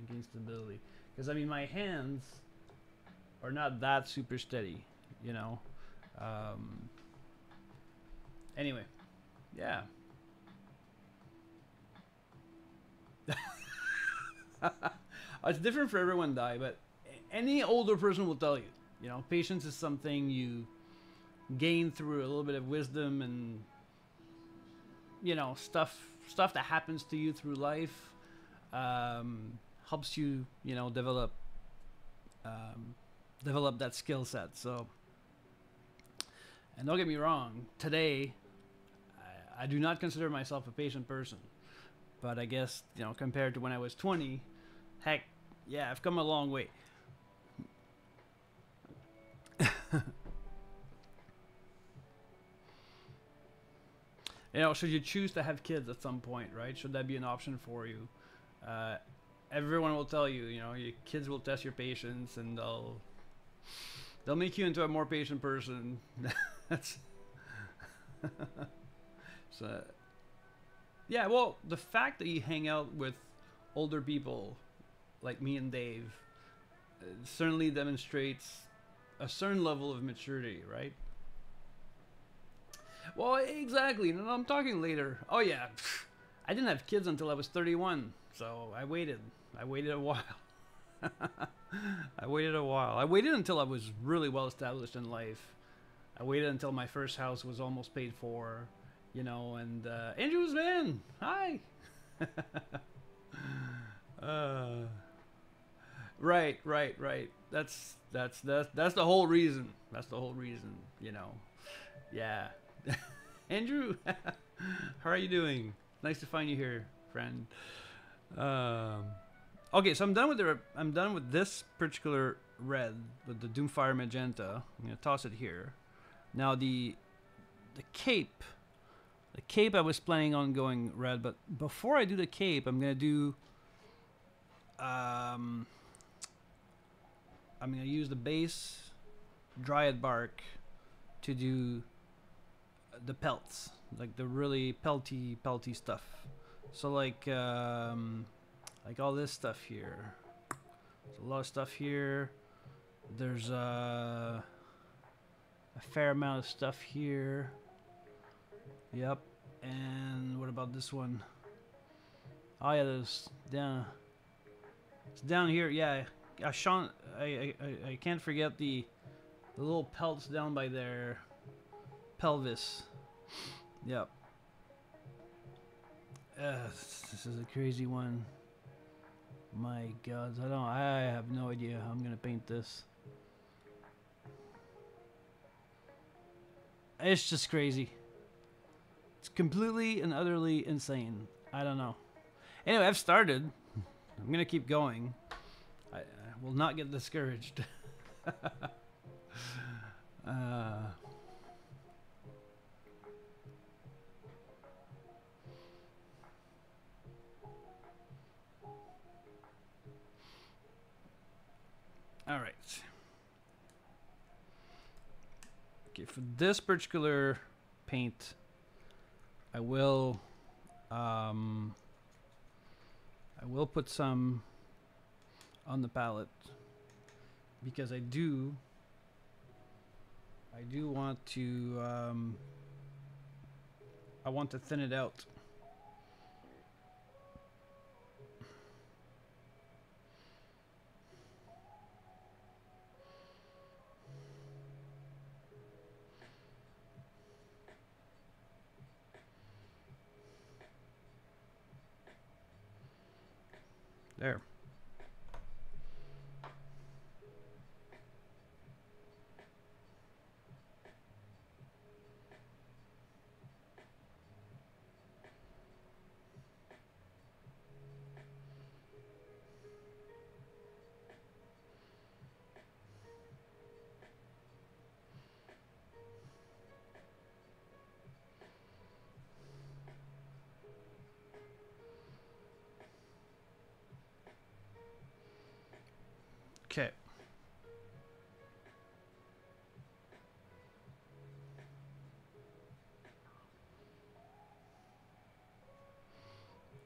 you gain stability. Because I mean, my hands are not that super steady, you know. Um, anyway, yeah. it's different for everyone, die, but any older person will tell you. You know, patience is something you gain through a little bit of wisdom and you know stuff stuff that happens to you through life um, helps you you know develop um, develop that skill set. So, and don't get me wrong, today I, I do not consider myself a patient person, but I guess you know compared to when I was 20 Heck, yeah, I've come a long way. you know, should you choose to have kids at some point, right? Should that be an option for you? Uh, everyone will tell you, you know, your kids will test your patience and they'll they'll make you into a more patient person. That's so. Yeah, well, the fact that you hang out with older people like me and Dave uh, certainly demonstrates a certain level of maturity, right? Well, exactly. And I'm talking later. Oh yeah, I didn't have kids until I was 31, so I waited. I waited a while. I waited a while. I waited until I was really well established in life. I waited until my first house was almost paid for, you know. And uh, Andrew's man, hi. uh, right, right, right. That's that's that's that's the whole reason. That's the whole reason, you know. Yeah. Andrew, how are you doing? Nice to find you here, friend. Um, okay, so I'm done with the. I'm done with this particular red with the Doomfire magenta. I'm gonna toss it here. Now the the cape, the cape I was planning on going red, but before I do the cape, I'm gonna do. Um, I'm gonna use the base dryad bark to do the pelts, like the really pelty, pelty stuff. So like, um, like all this stuff here. There's a lot of stuff here. There's uh, a fair amount of stuff here. Yep. And what about this one? Oh yeah, there's down. It's down here. Yeah, I, Sean, I, I, I can't forget the, the little pelts down by their pelvis. Yep. Uh, this is a crazy one. My God, I don't. I have no idea how I'm gonna paint this. It's just crazy. It's completely and utterly insane. I don't know. Anyway, I've started. I'm gonna keep going. Will not get discouraged. uh, All right. Okay, for this particular paint, I will, um, I will put some on the palette because I do, I do want to, um, I want to thin it out. There.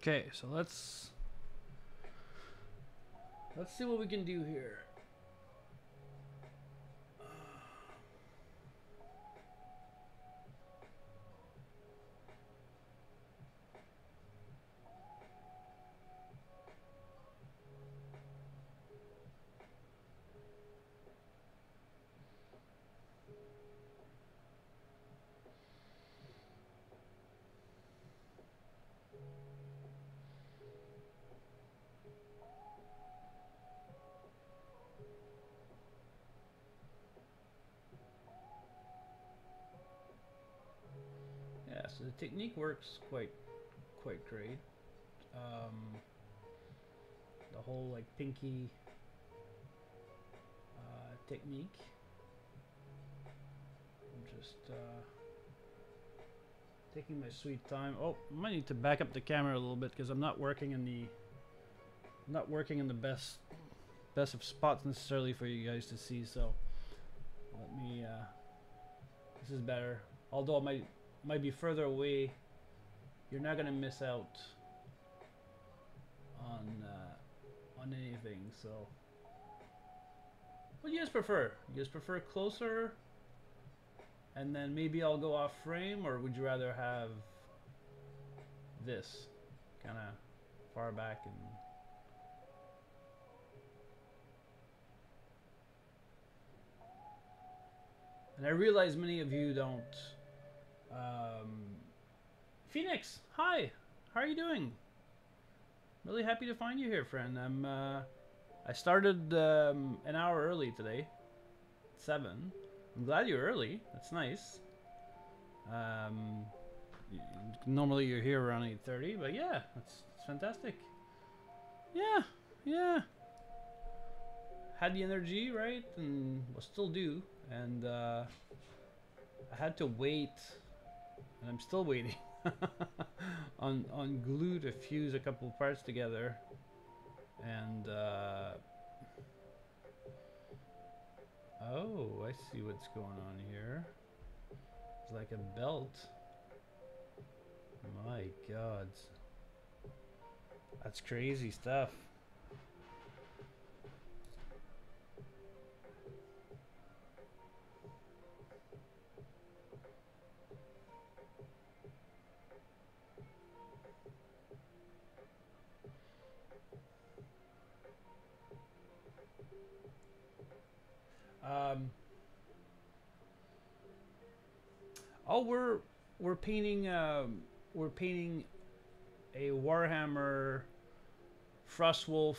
Okay, so let's let's see what we can do here. Technique works quite quite great. Um, the whole like pinky uh, technique. I'm just uh, Taking my sweet time. Oh, I might need to back up the camera a little bit because I'm not working in the not working in the best best of spots necessarily for you guys to see. So let me. Uh, this is better. Although I might might be further away, you're not gonna miss out on uh, on anything. So, what do you guys prefer? You guys prefer closer? And then maybe I'll go off frame, or would you rather have this kind of far back and and I realize many of you don't. Um, Phoenix, hi, how are you doing? Really happy to find you here, friend. I'm. Uh, I started um, an hour early today, seven. I'm glad you're early. That's nice. Um, normally you're here around 8:30, but yeah, that's, that's fantastic. Yeah, yeah. Had the energy, right, and well, still do, and uh, I had to wait, and I'm still waiting on on glue to fuse a couple parts together, and. Uh, Oh, I see what's going on here. It's like a belt. My god. That's crazy stuff. Oh, we're we're painting um, we're painting a Warhammer Frostwolf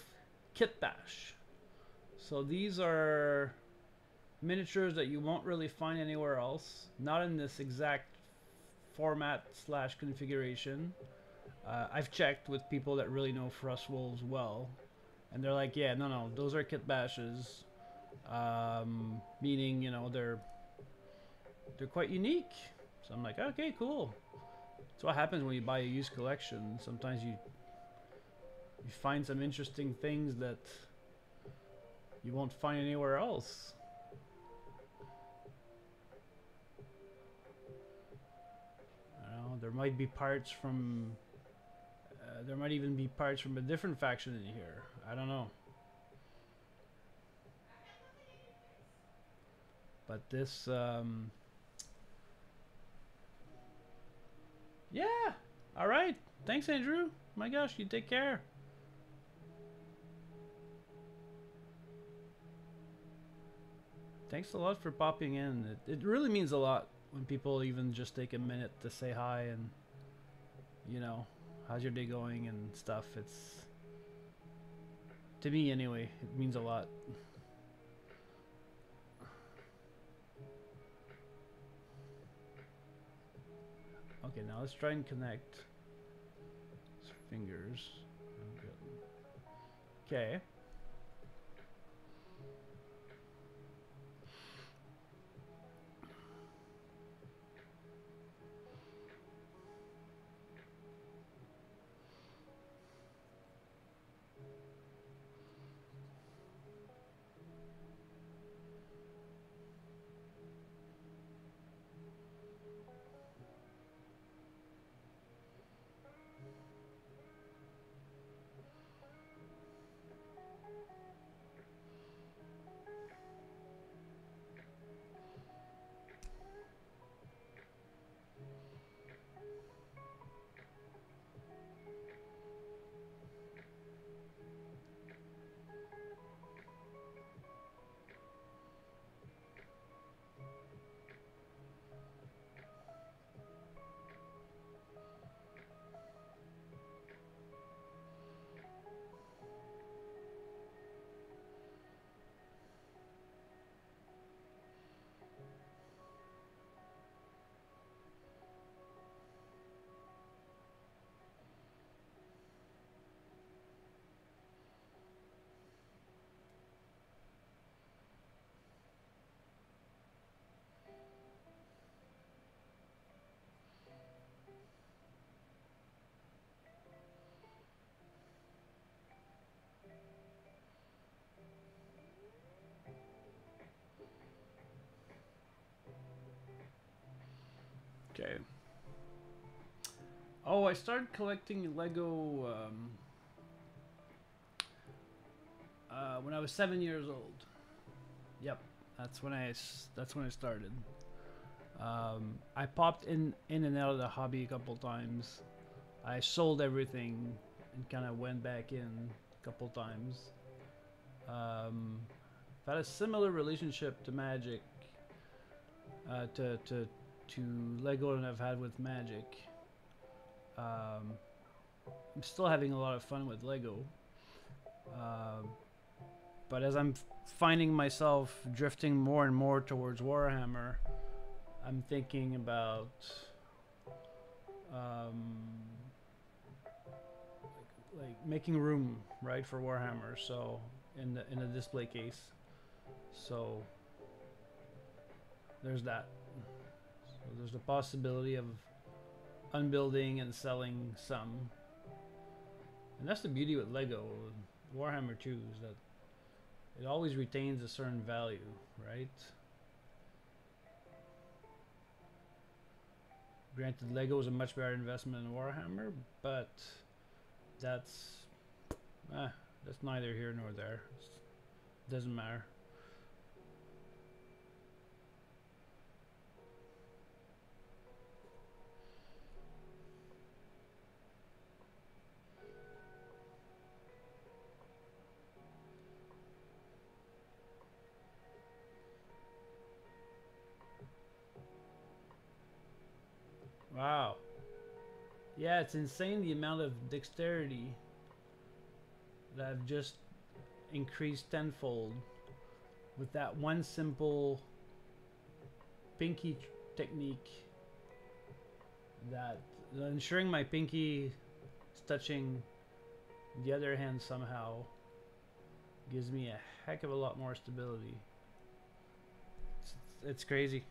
kit bash. So these are miniatures that you won't really find anywhere else. Not in this exact format slash configuration. Uh, I've checked with people that really know Frostwolves well, and they're like, yeah, no, no, those are kit bashes um, meaning you know they're they're quite unique. So I'm like, okay, cool. That's what happens when you buy a used collection. Sometimes you you find some interesting things that you won't find anywhere else. Know, there might be parts from uh, there might even be parts from a different faction in here. I don't know. But this, um, yeah, all right. Thanks, Andrew. My gosh, you take care. Thanks a lot for popping in. It, it really means a lot when people even just take a minute to say hi and, you know, how's your day going and stuff. It's, to me anyway, it means a lot. Okay, now let's try and connect fingers. Okay. Okay. Oh, I started collecting Lego um, uh, when I was seven years old. Yep, that's when I that's when I started. Um, I popped in in and out of the hobby a couple times. I sold everything and kind of went back in a couple times. Um, I've had a similar relationship to Magic, uh, to to to Lego than I've had with Magic. Um, I'm still having a lot of fun with Lego. Uh, but as I'm finding myself drifting more and more towards Warhammer, I'm thinking about um, like, like making room, right, for Warhammer. So in the in a display case. So there's that. There's the possibility of unbuilding and selling some. And that's the beauty with Lego, Warhammer 2, is that it always retains a certain value, right? Granted, Lego is a much better investment than Warhammer, but that's ah, that's neither here nor there. It's, doesn't matter. Yeah, it's insane the amount of dexterity that I've just increased tenfold with that one simple pinky technique that ensuring my pinky is touching the other hand somehow gives me a heck of a lot more stability. It's, it's crazy.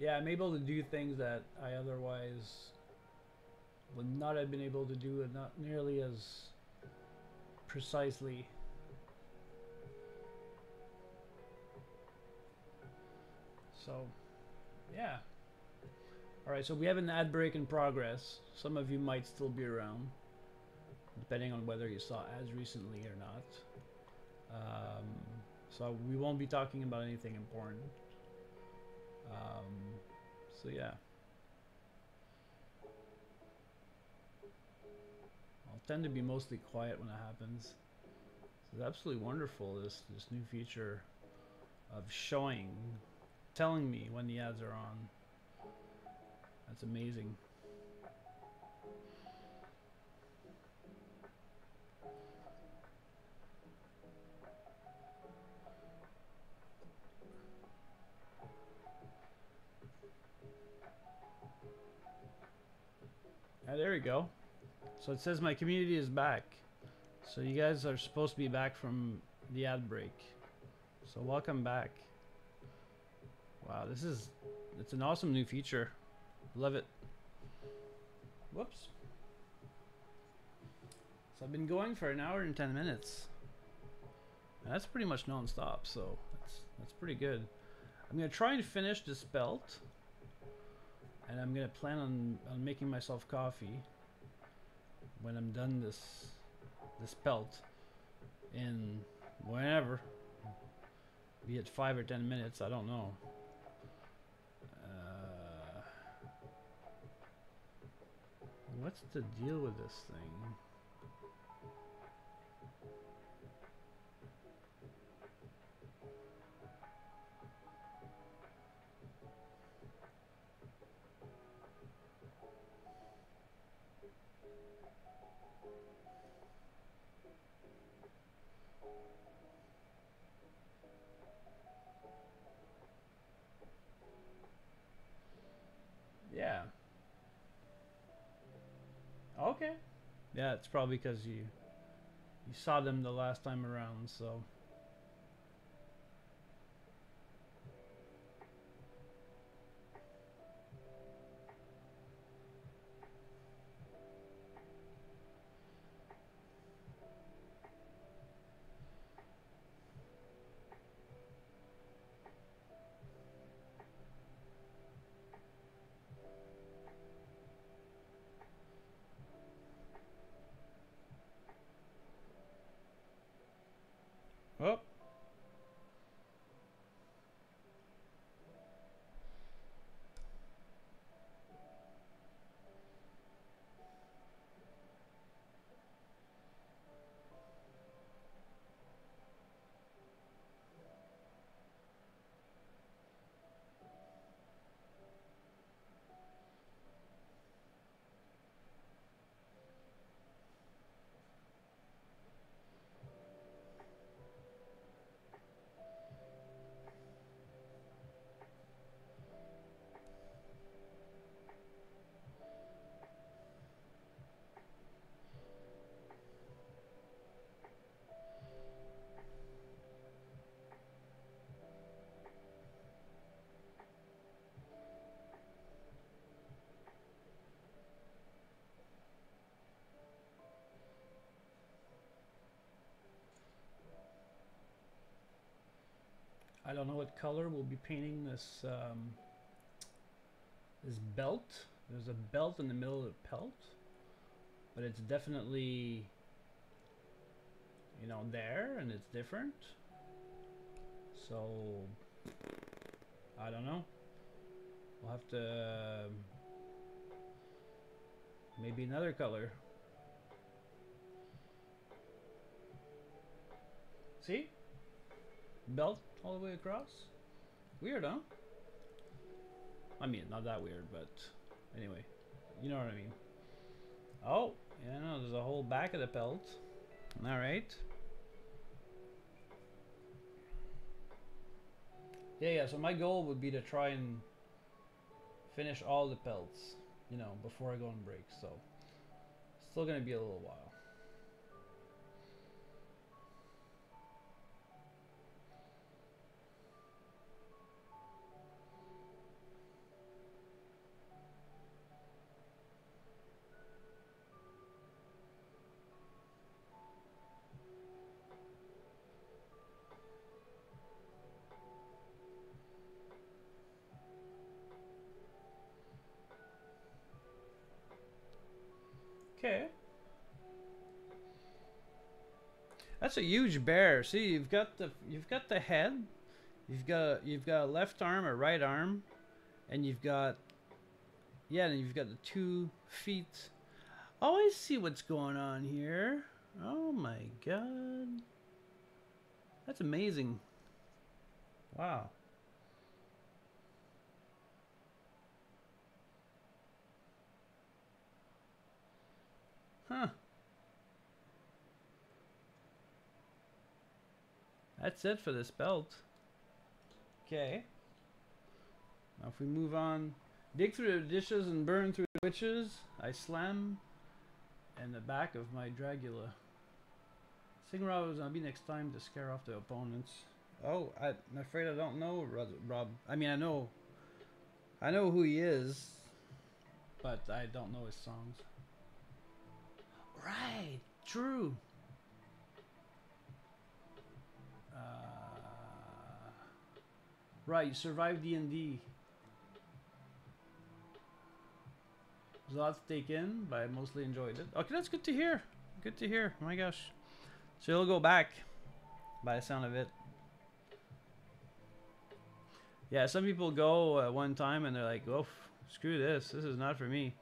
Yeah, I'm able to do things that I otherwise would not have been able to do and not nearly as precisely. So, yeah. Alright, so we have an ad break in progress. Some of you might still be around, depending on whether you saw ads recently or not. Um, so we won't be talking about anything important. Um, so yeah. I'll tend to be mostly quiet when it happens. It's absolutely wonderful this this new feature of showing, telling me when the ads are on. That's amazing. Ah, there we go. So it says my community is back. So you guys are supposed to be back from the ad break. So welcome back. Wow, this is it's an awesome new feature. Love it. Whoops. So I've been going for an hour and 10 minutes. And that's pretty much non-stop, so that's that's pretty good. I'm going to try and finish this belt and I'm gonna plan on, on making myself coffee when I'm done this this belt in whenever. Be it five or ten minutes I don't know. Uh, what's the deal with this thing Okay. Yeah, it's probably because you you saw them the last time around, so. I don't know what color we'll be painting this um, this belt. There's a belt in the middle of the pelt, but it's definitely you know there and it's different. So I don't know. We'll have to um, maybe another color. See? Belt all the way across. Weird, huh? I mean, not that weird, but anyway, you know what I mean. Oh, yeah, no, there's a whole back of the belt. All right. Yeah, yeah, so my goal would be to try and finish all the pelts, you know, before I go on break, so still gonna be a little while. That's a huge bear. See, you've got the you've got the head, you've got you've got a left arm, a right arm, and you've got yeah, and you've got the two feet. Oh, I see what's going on here. Oh my god. That's amazing. Wow. Huh. That's it for this belt. Okay. Now if we move on. Dig through the dishes and burn through the witches. I slam and the back of my Dragula. Sing Rob is gonna be next time to scare off the opponents. Oh, I, I'm afraid I don't know Rob. I mean, I know, I know who he is, but I don't know his songs. Right, true. Right, you survived D&D. There's a lot to take in, but I mostly enjoyed it. Okay, that's good to hear. Good to hear. Oh my gosh. So you'll go back, by the sound of it. Yeah, some people go at one time and they're like, oh, screw this. This is not for me.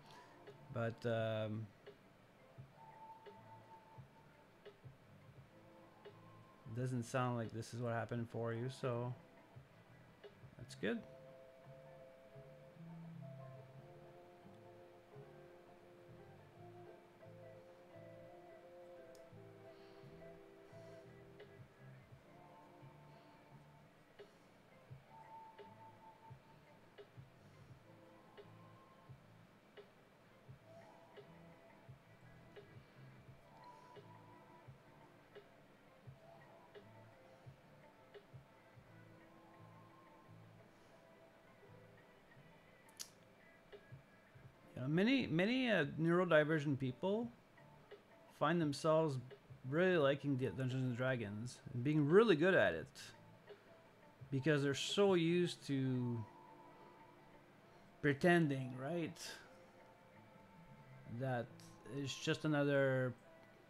But, um, doesn't sound like this is what happened for you, so that's good. Many many uh, neurodivergent people find themselves really liking Dungeons and Dragons and being really good at it because they're so used to pretending, right? That it's just another,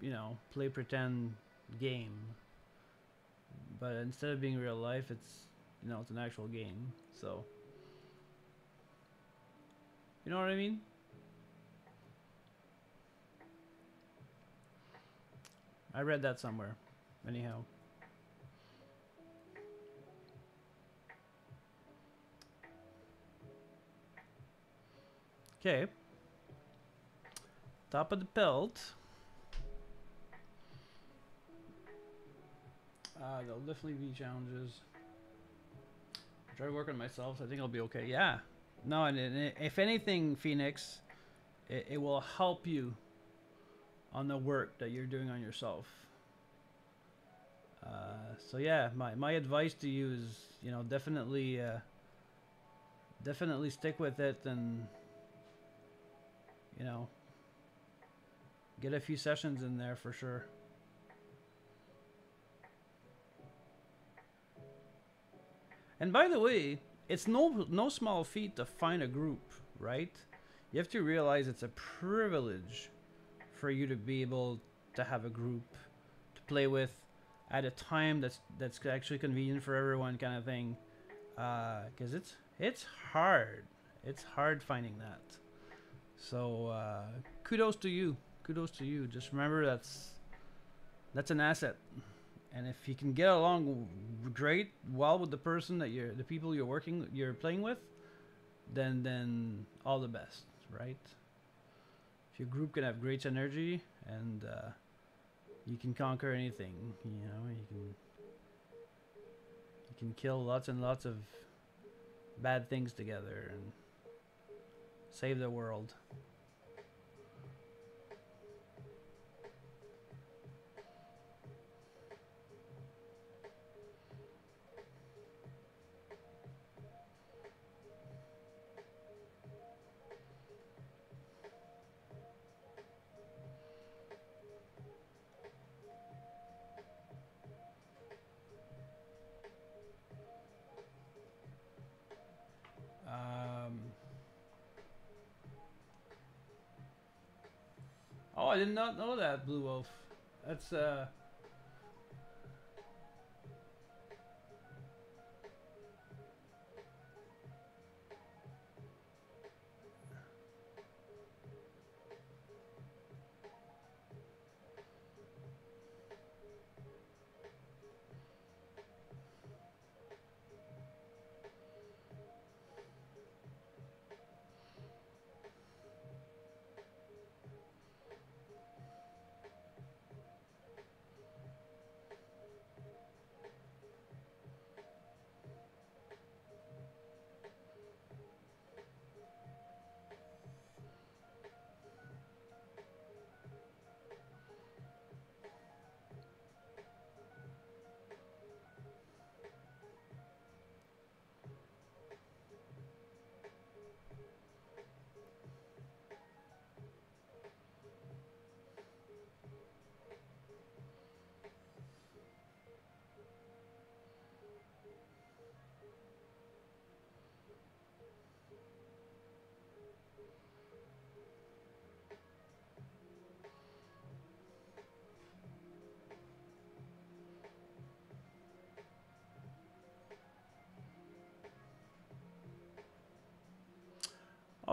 you know, play pretend game. But instead of being real life, it's you know, it's an actual game. So, you know what I mean? I read that somewhere. Anyhow. Okay. Top of the belt. Uh, there'll definitely be challenges. I try to work on myself, so I think I'll be okay. Yeah. No, and, and if anything, Phoenix, it, it will help you on the work that you're doing on yourself. Uh, so yeah, my, my advice to you is, you know, definitely, uh, definitely stick with it and, you know, get a few sessions in there for sure. And by the way, it's no no small feat to find a group, right? You have to realize it's a privilege for you to be able to have a group to play with at a time that's that's actually convenient for everyone, kind of thing. Because uh, it's it's hard. It's hard finding that. So uh, kudos to you. Kudos to you. Just remember that's that's an asset. And if you can get along great, well with the person that you're, the people you're working, you're playing with, then then all the best, right? Your group can have great energy and uh, you can conquer anything, you know, you can you can kill lots and lots of bad things together and save the world. I did not know that, Blue Wolf. That's, uh...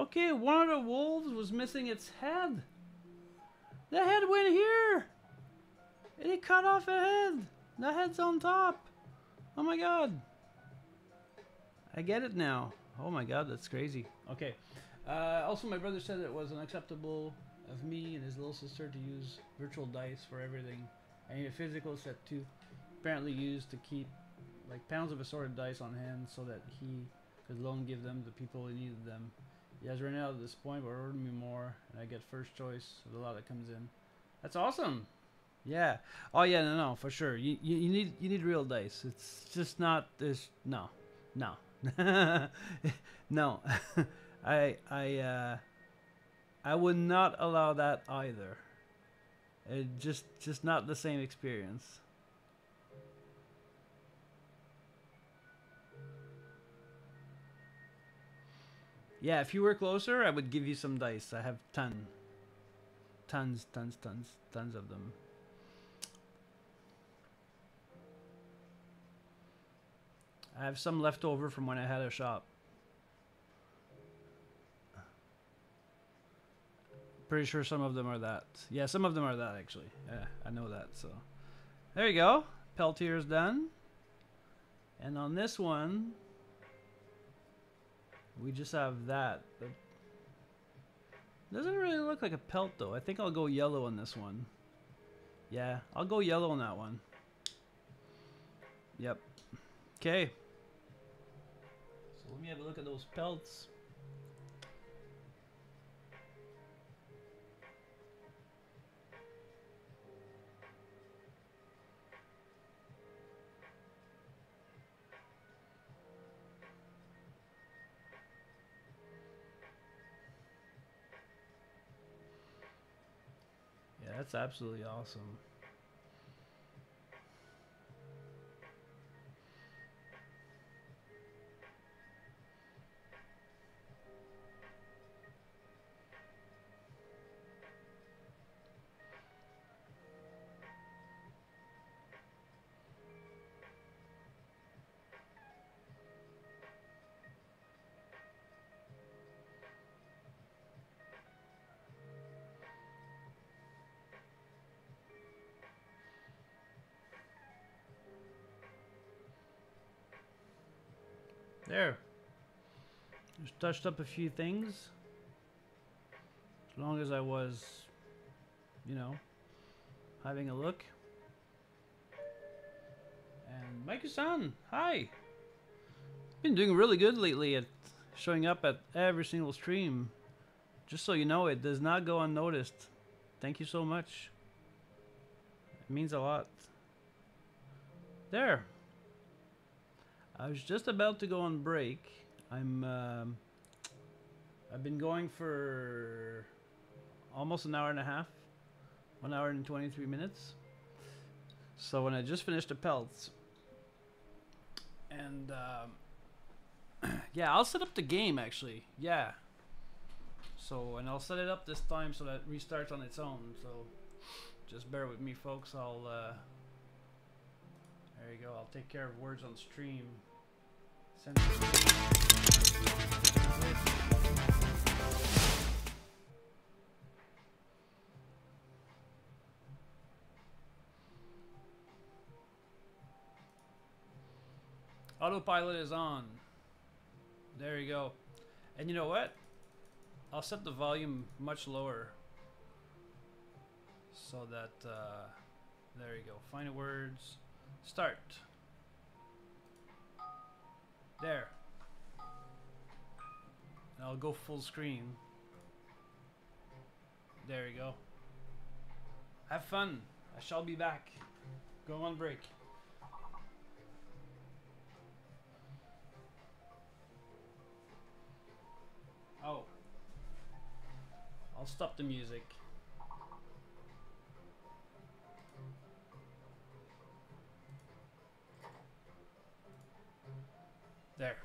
Okay, one of the wolves was missing its head. The head went here. And it cut off a head. The head's on top. Oh my god. I get it now. Oh my god, that's crazy. Okay. Uh, also, my brother said it was unacceptable of me and his little sister to use virtual dice for everything. I need a physical set too. Apparently used to keep like pounds of assorted dice on hand so that he could loan give them to people who needed them. Yes, right now at this point, but order me more, and I get first choice of the lot that comes in. That's awesome. Yeah. Oh yeah, no, no, for sure. You, you, you need you need real dice. It's just not this. No, no, no. I I uh, I would not allow that either. It just just not the same experience. Yeah, if you were closer, I would give you some dice. I have ton. Tons, tons, tons, tons of them. I have some left over from when I had a shop. Pretty sure some of them are that. Yeah, some of them are that actually. Yeah, I know that. So there you go. Peltier's done. And on this one, we just have that. But doesn't really look like a pelt though. I think I'll go yellow on this one. Yeah, I'll go yellow on that one. Yep. Okay. So let me have a look at those pelts. That's absolutely awesome. Touched up a few things. As long as I was, you know, having a look. And Mike-san, hi. Been doing really good lately at showing up at every single stream. Just so you know, it does not go unnoticed. Thank you so much. It means a lot. There. I was just about to go on break. I'm. Um, I've been going for almost an hour and a half, one hour and twenty-three minutes. So when I just finished the pelts, and um, yeah, I'll set up the game actually. Yeah. So and I'll set it up this time so that it restarts on its own. So just bear with me, folks. I'll. Uh, there you go. I'll take care of words on stream. Send Autopilot is on. There you go. And you know what? I'll set the volume much lower so that uh, there you go. Find words. Start. There. I'll go full screen. There you go. Have fun. I shall be back. Go on break. Oh. I'll stop the music. There.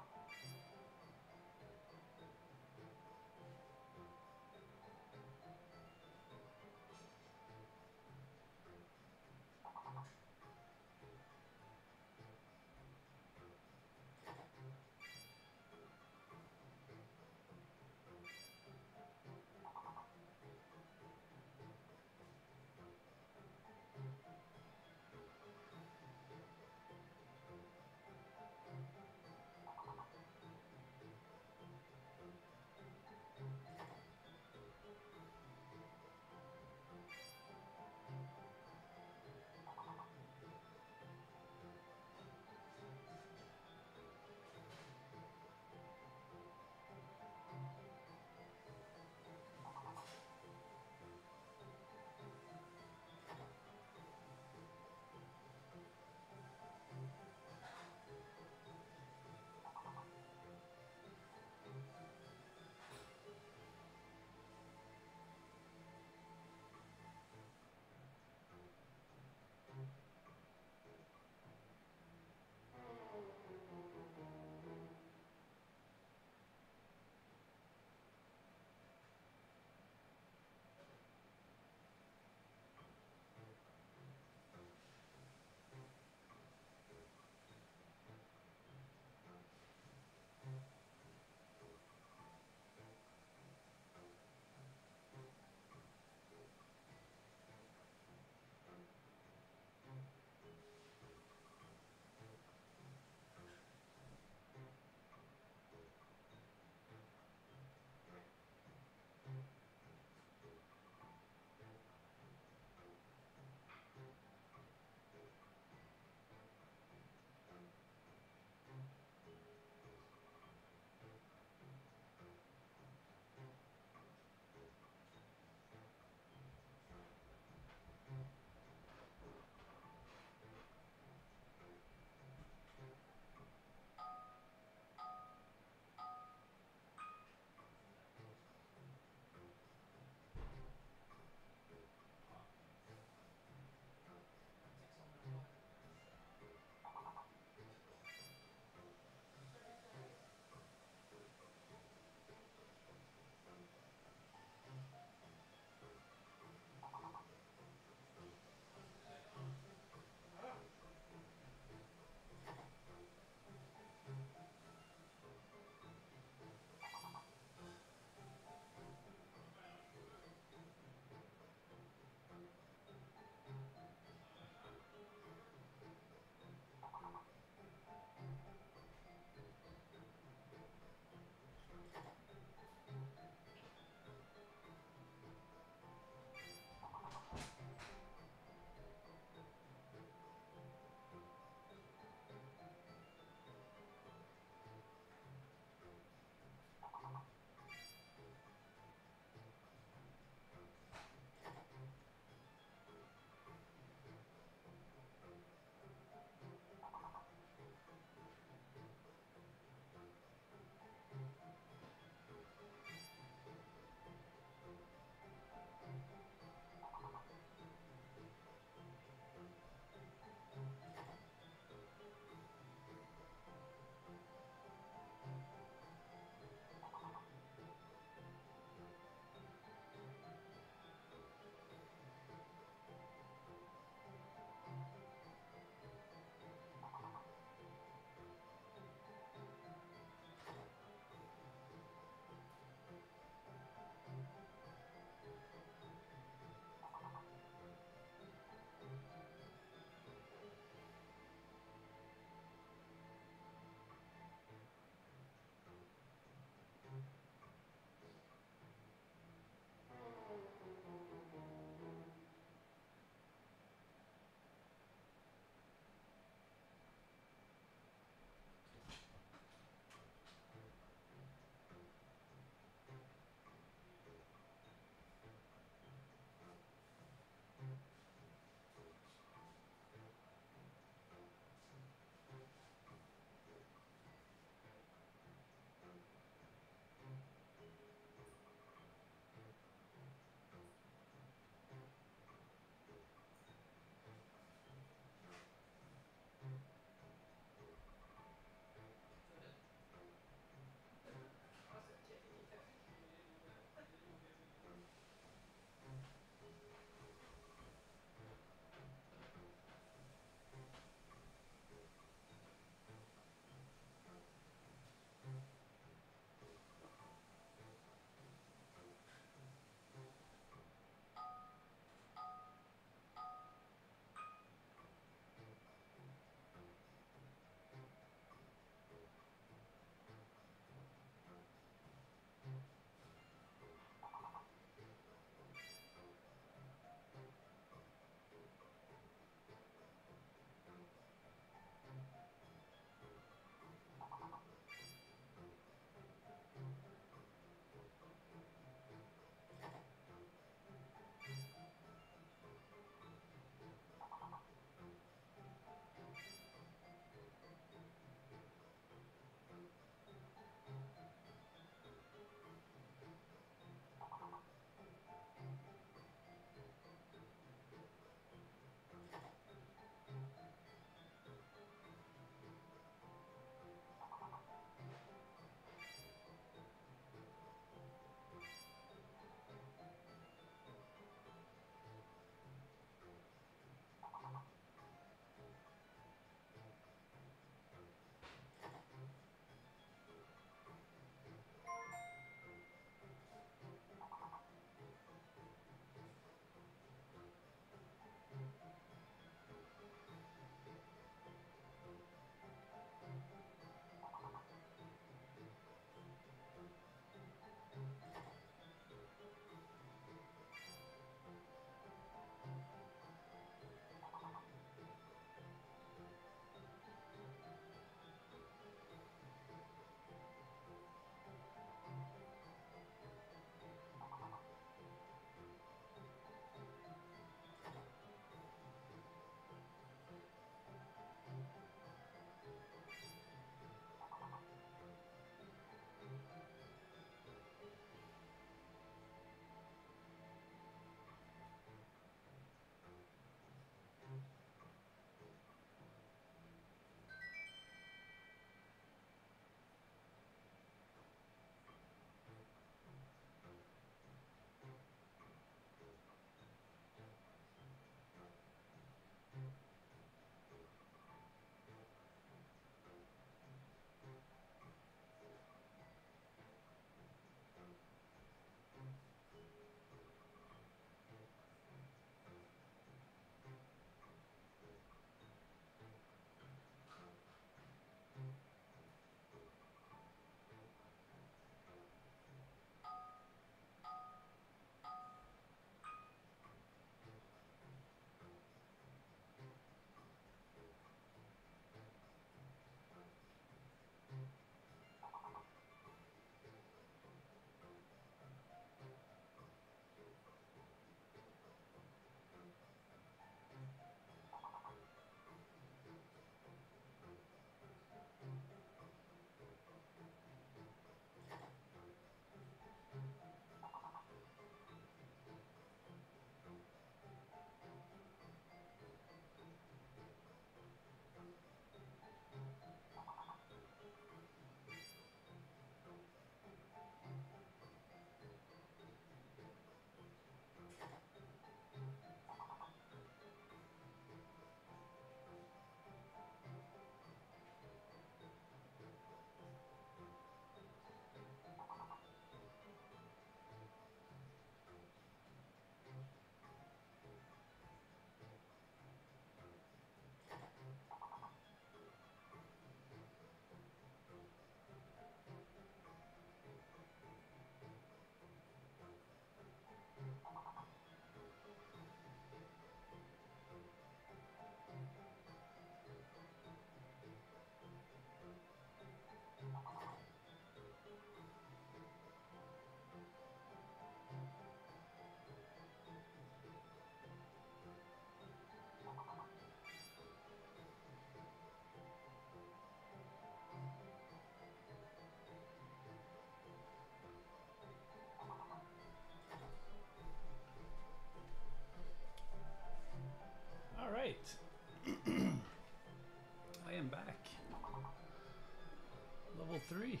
three.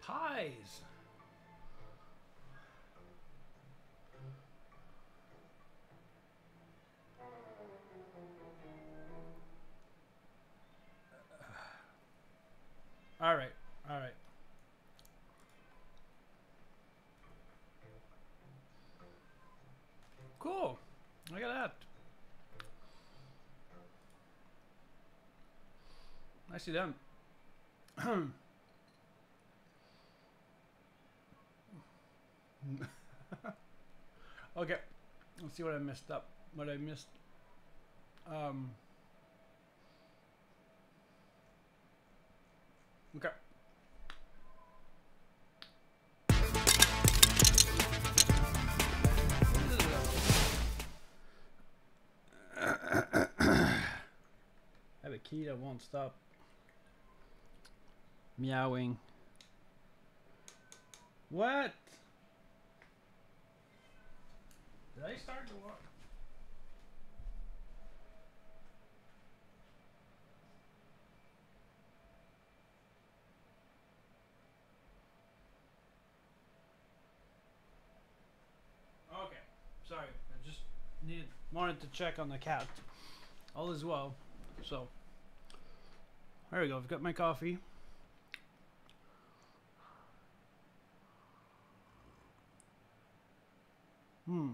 Pies! All right, all right. Cool. Look at that. Nicely done. okay, let's see what I messed up. What I missed. Um. Okay. I have a key that won't stop meowing. What? Did I start to walk? Okay, sorry. I just needed wanted to check on the cat. All is well. So there we go. I've got my coffee. Hmm.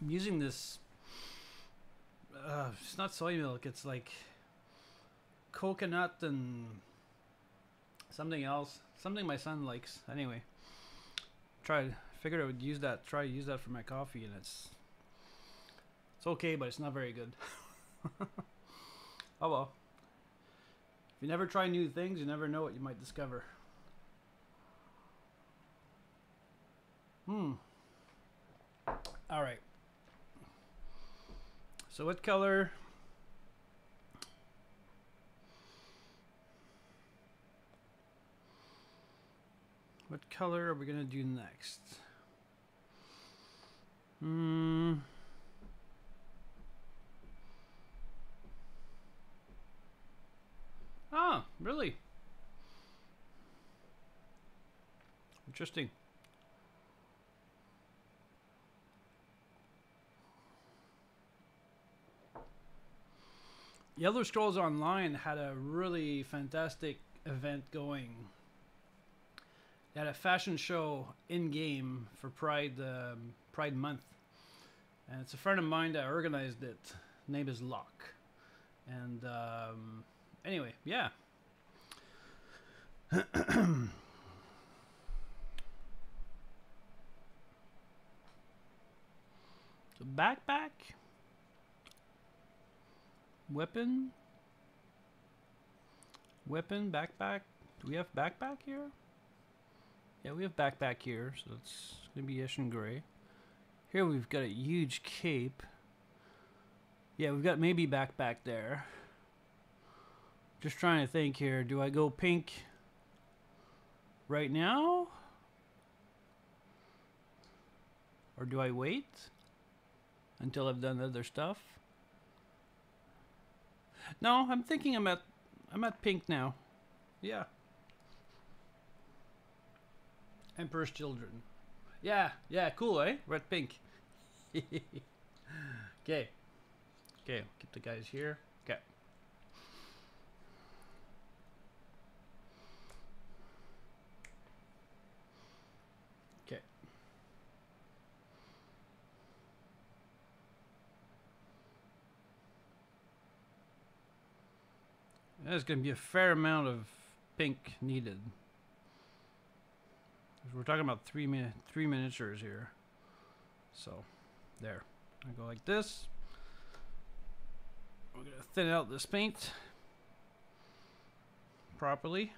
I'm using this. Uh, it's not soy milk. It's like coconut and something else. Something my son likes. Anyway, tried. Figured I would use that. Try to use that for my coffee, and it's it's okay, but it's not very good. oh well. If you never try new things, you never know what you might discover. Hmm. All right. So what color? What color are we going to do next? Hmm. Ah, really? Interesting. Elder Scrolls Online had a really fantastic event going. They had a fashion show in game for Pride um, Pride Month, and it's a friend of mine that organized it. Name is Locke, and um, anyway, yeah. backpack. Weapon? Weapon, backpack. Do we have backpack here? Yeah, we have backpack here, so it's gonna be Eshin Grey. Here we've got a huge cape. Yeah, we've got maybe backpack there. Just trying to think here. Do I go pink right now? Or do I wait until I've done other stuff? No, I'm thinking I'm at I'm at pink now. Yeah. Emperor's Children. Yeah, yeah, cool, eh? We're pink. okay. Okay, keep the guys here. Okay. Okay. There's going to be a fair amount of pink needed. We're talking about three mi three miniatures here. So, there. I go like this. We're going to thin out this paint properly.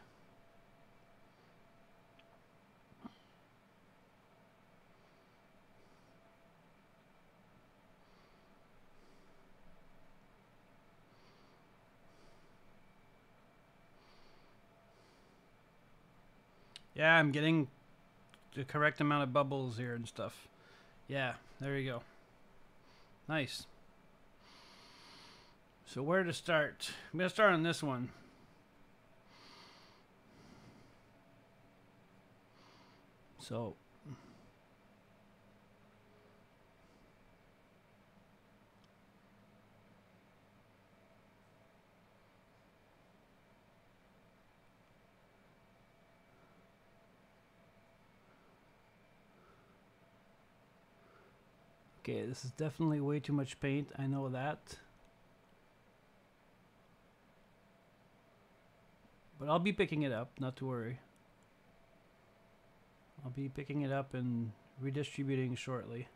Yeah, I'm getting the correct amount of bubbles here and stuff. Yeah, there you go. Nice. So where to start? I'm going to start on this one. So Okay, this is definitely way too much paint. I know that. But I'll be picking it up, not to worry. I'll be picking it up and redistributing shortly.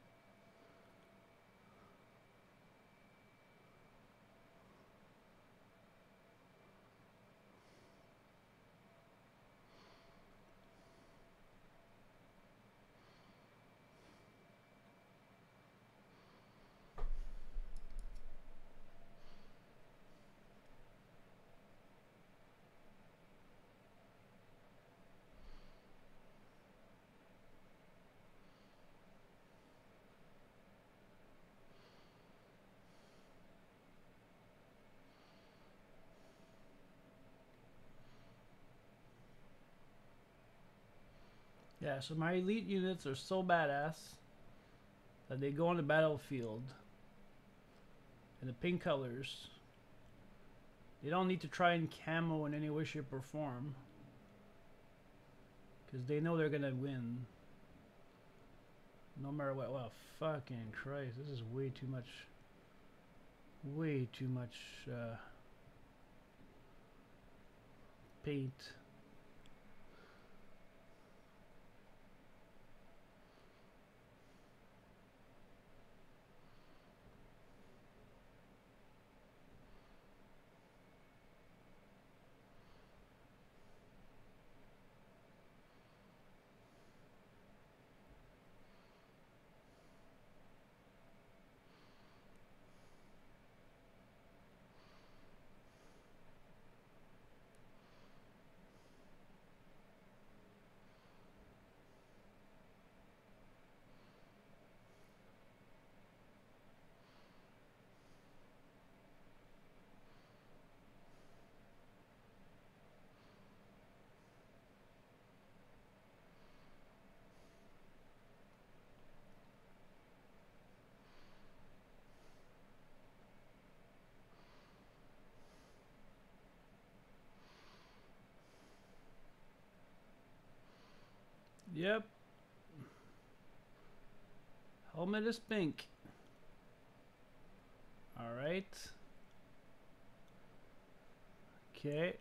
Yeah, so my elite units are so badass that they go on the battlefield in the pink colors. They don't need to try and camo in any way, shape, or form. Because they know they're going to win. No matter what. Wow, fucking Christ. This is way too much. Way too much uh, paint. Yep. Helmet is pink. All right. Okay.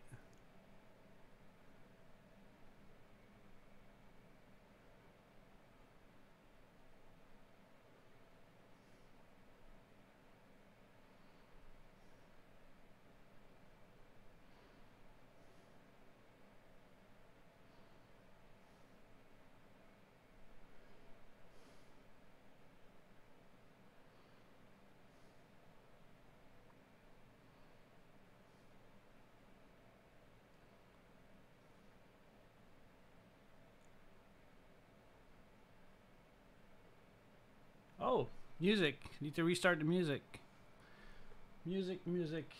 Oh, music. Need to restart the music. Music, music.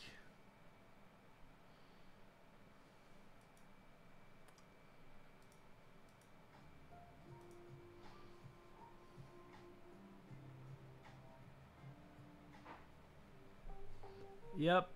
Yep.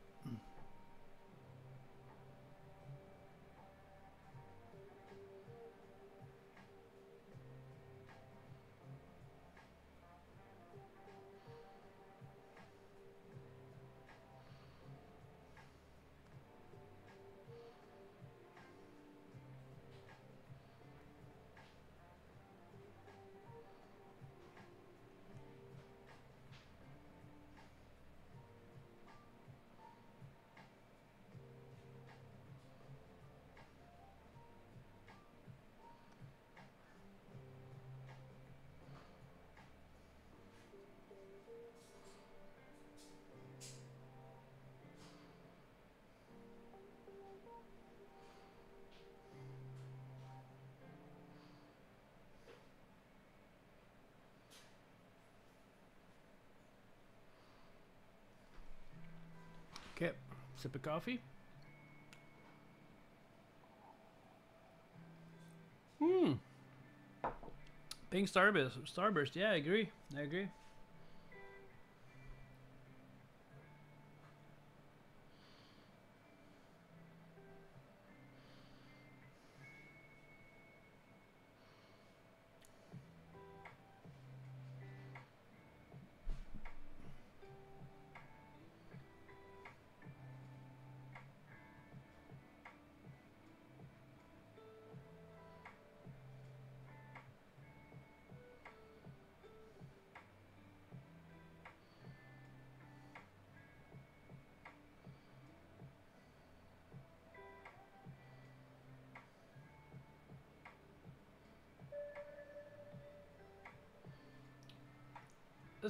Sip of coffee. Hmm. Pink Starburst. Starburst. Yeah, I agree. I agree.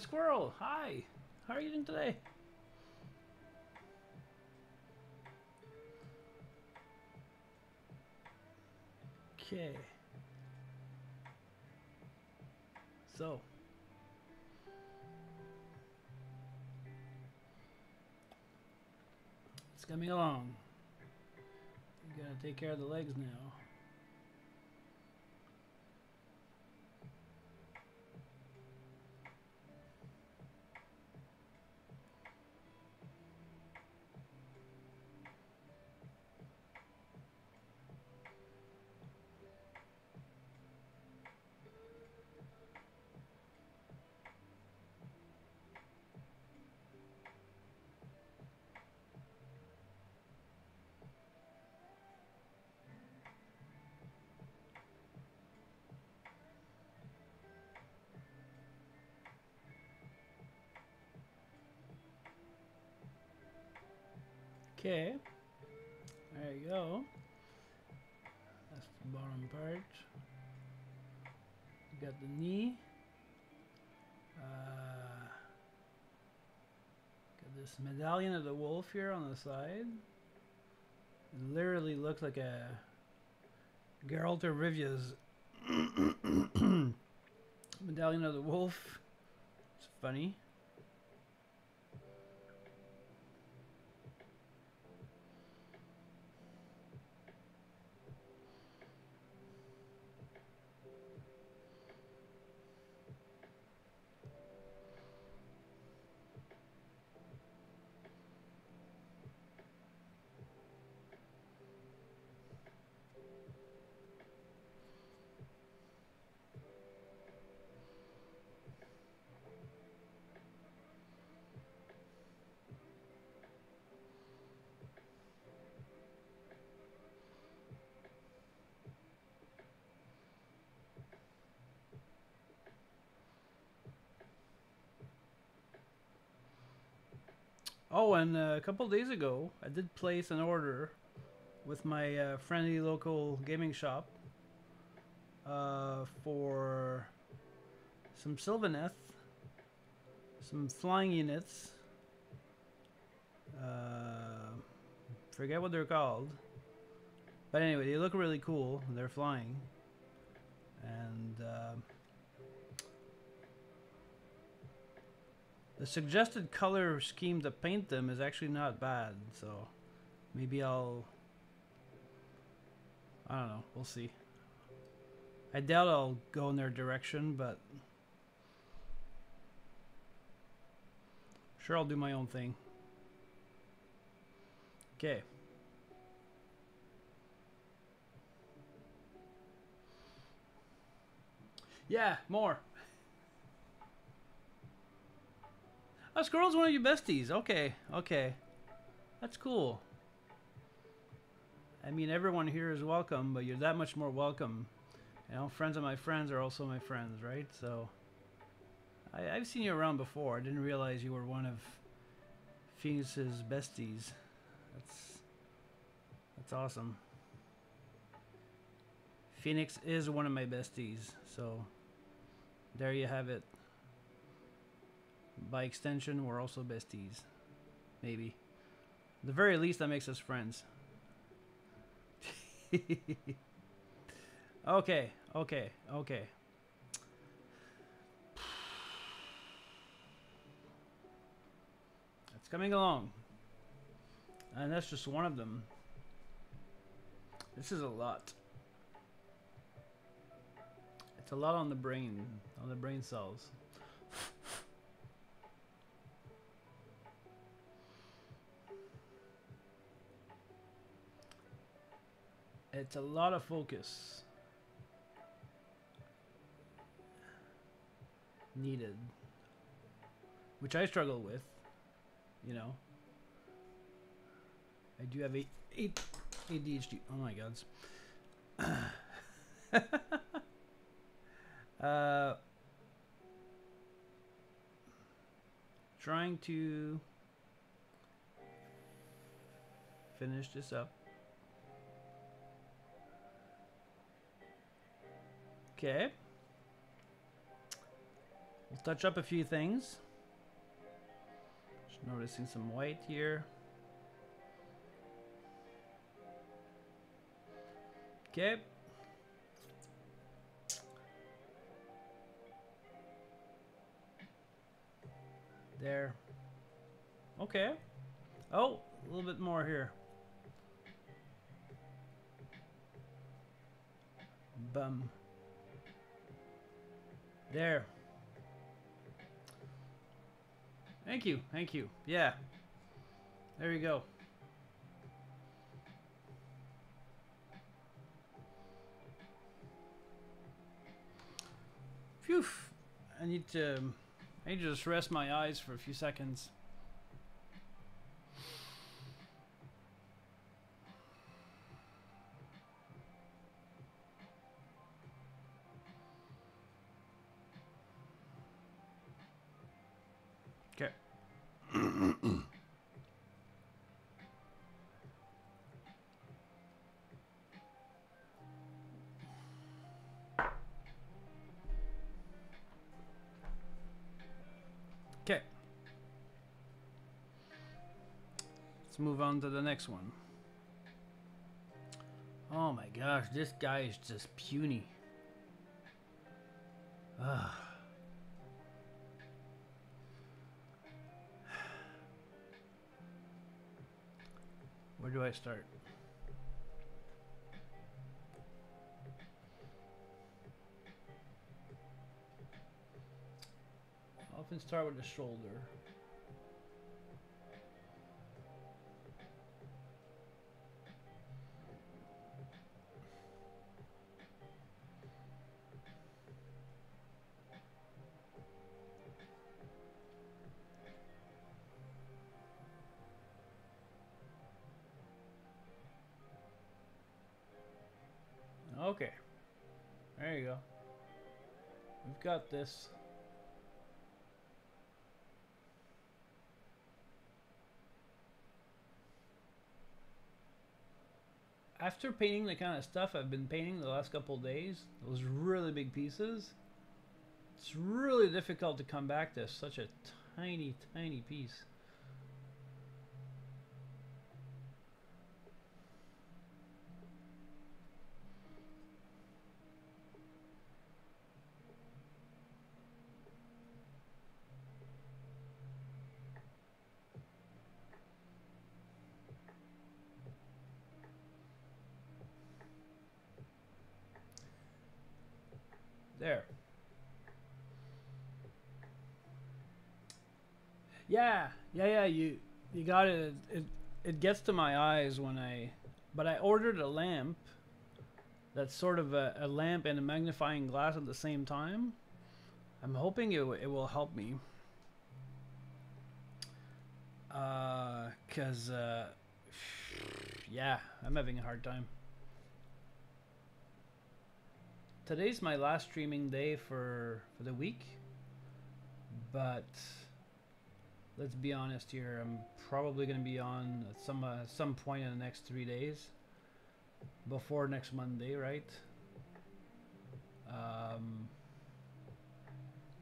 Squirrel. Hi. How are you doing today? Okay. So. It's coming along. You gotta take care of the legs now. Okay. There you go. That's the bottom part. You got the knee. Uh, got this medallion of the wolf here on the side. It literally looks like a Geralt of Rivia's medallion of the wolf. It's funny. Oh, and uh, a couple days ago, I did place an order with my uh, friendly local gaming shop uh, for some Sylvaneth, some flying units. Uh, forget what they're called. But anyway, they look really cool. They're flying. And the suggested color scheme to paint them is actually not bad. So maybe I'll. I don't know. We'll see. I doubt I'll go in their direction, but. Sure, I'll do my own thing. Okay. Yeah, more. Squirrel's one of your besties. Okay, okay. That's cool. I mean, everyone here is welcome, but you're that much more welcome. You know, friends of my friends are also my friends, right? So, I, I've seen you around before. I didn't realize you were one of Phoenix's besties. That's that's awesome. Phoenix is one of my besties, so there you have it. By extension, we're also besties. Maybe. At the very least, that makes us friends. okay, okay, okay. It's coming along. And that's just one of them. This is a lot. It's a lot on the brain, on the brain cells. It's a lot of focus needed, which I struggle with, you know. I do have a, a ADHD. Oh my god. uh, trying to finish this up. Okay. We'll touch up a few things. Just noticing some white here. Okay. There. Okay. Oh, a little bit more here. Bum. There. Thank you, thank you. Yeah. There you go. Phew. I need to I need to just rest my eyes for a few seconds. Okay. Let's move on to the next one. Oh my gosh, this guy is just puny. Ugh. Where do I start? I often start with the shoulder. There you go. We've got this. After painting the kind of stuff I've been painting the last couple days, those really big pieces, it's really difficult to come back to such a tiny, tiny piece. There. Yeah, yeah, yeah. You you got it. It it gets to my eyes when I, but I ordered a lamp. That's sort of a, a lamp and a magnifying glass at the same time. I'm hoping it it will help me. Uh, cause uh, yeah, I'm having a hard time. Today's my last streaming day for for the week, but let's be honest here. I'm probably going to be on at some uh, some point in the next three days, before next Monday, right? Um,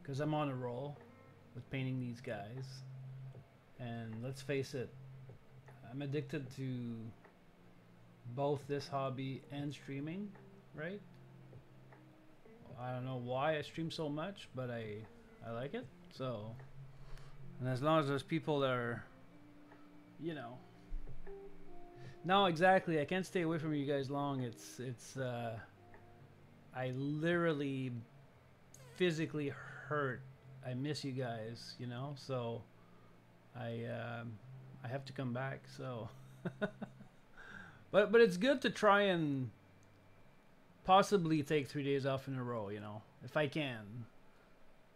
because I'm on a roll with painting these guys, and let's face it, I'm addicted to both this hobby and streaming, right? I don't know why I stream so much, but I I like it. So, and as long as there's people are, you know, no, exactly. I can't stay away from you guys long. It's it's. uh I literally, physically hurt. I miss you guys. You know, so I um, I have to come back. So, but but it's good to try and possibly take three days off in a row, you know, if I can.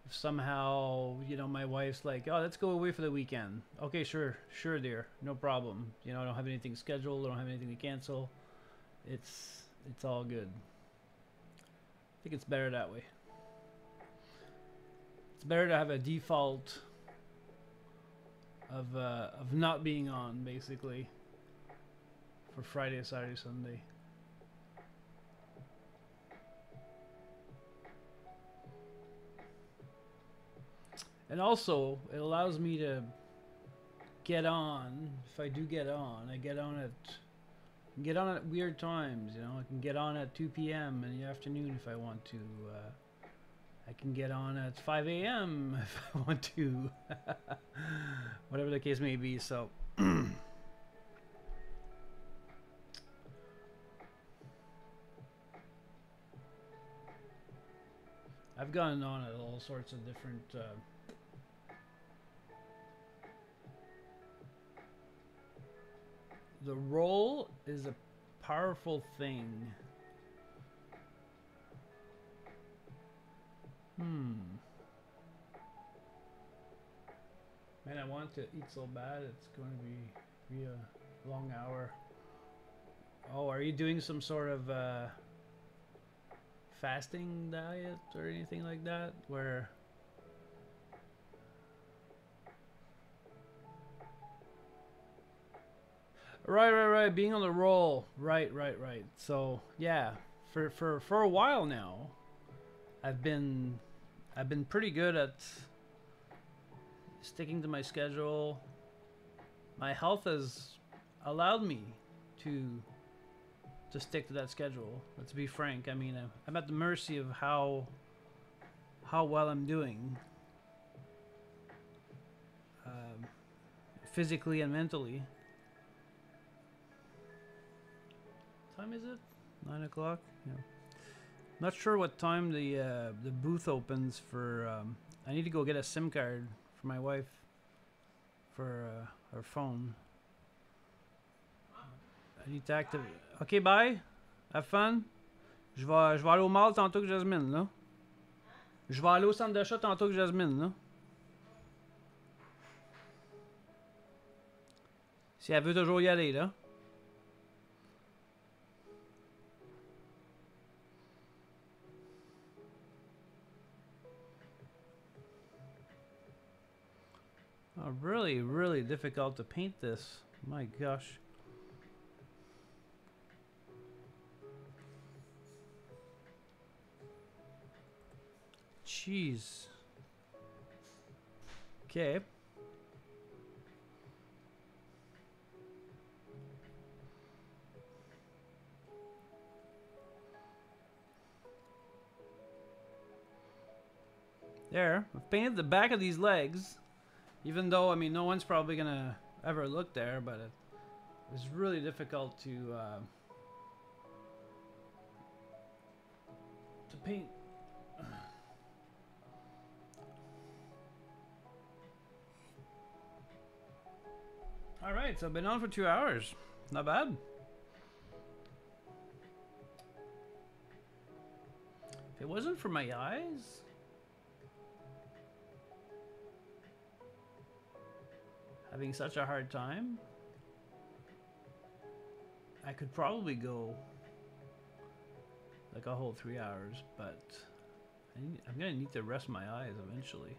Somehow, you know, my wife's like, oh, let's go away for the weekend. Okay, sure, sure, dear, no problem. You know, I don't have anything scheduled, I don't have anything to cancel. It's it's all good. I think it's better that way. It's better to have a default of uh, of not being on, basically, for Friday, Saturday, Sunday. And also, it allows me to get on. If I do get on, I get on at get on at weird times. You know, I can get on at 2 p.m. in the afternoon if I want to. Uh, I can get on at 5 a.m. if I want to. Whatever the case may be. So. I've gotten on at all sorts of different. Uh, the roll is a powerful thing. Hmm. Man, I want to eat so bad. It's going to be, be a long hour. Oh, are you doing some sort of uh, fasting diet or anything like that? Where Right, right, right. Being on the roll. Right, right, right. So yeah, for for for a while now, I've been I've been pretty good at sticking to my schedule. My health has allowed me to to stick to that schedule. Let's be frank. I mean, I'm at the mercy of how how well I'm doing, um, physically and mentally. Time is it? Nine o'clock? Yeah. Not sure what time the uh, the booth opens for. Um, I need to go get a SIM card for my wife for uh, her phone. I need to activate. Ok, bye. Have fun. Je vais, je vais aller au mall tantôt que Jasmine, là. Je vais aller au centre d'achat tantôt que Jasmine, là. Si elle veut toujours y aller, là. Oh, really, really difficult to paint this. My gosh. Jeez. Okay. There. I've painted the back of these legs. Even though, I mean, no one's probably going to ever look there, but it was really difficult to uh, to paint. All right, so I've been on for two hours. Not bad. If it wasn't for my eyes, having such a hard time, I could probably go like a whole three hours, but I am gonna need to rest my eyes eventually.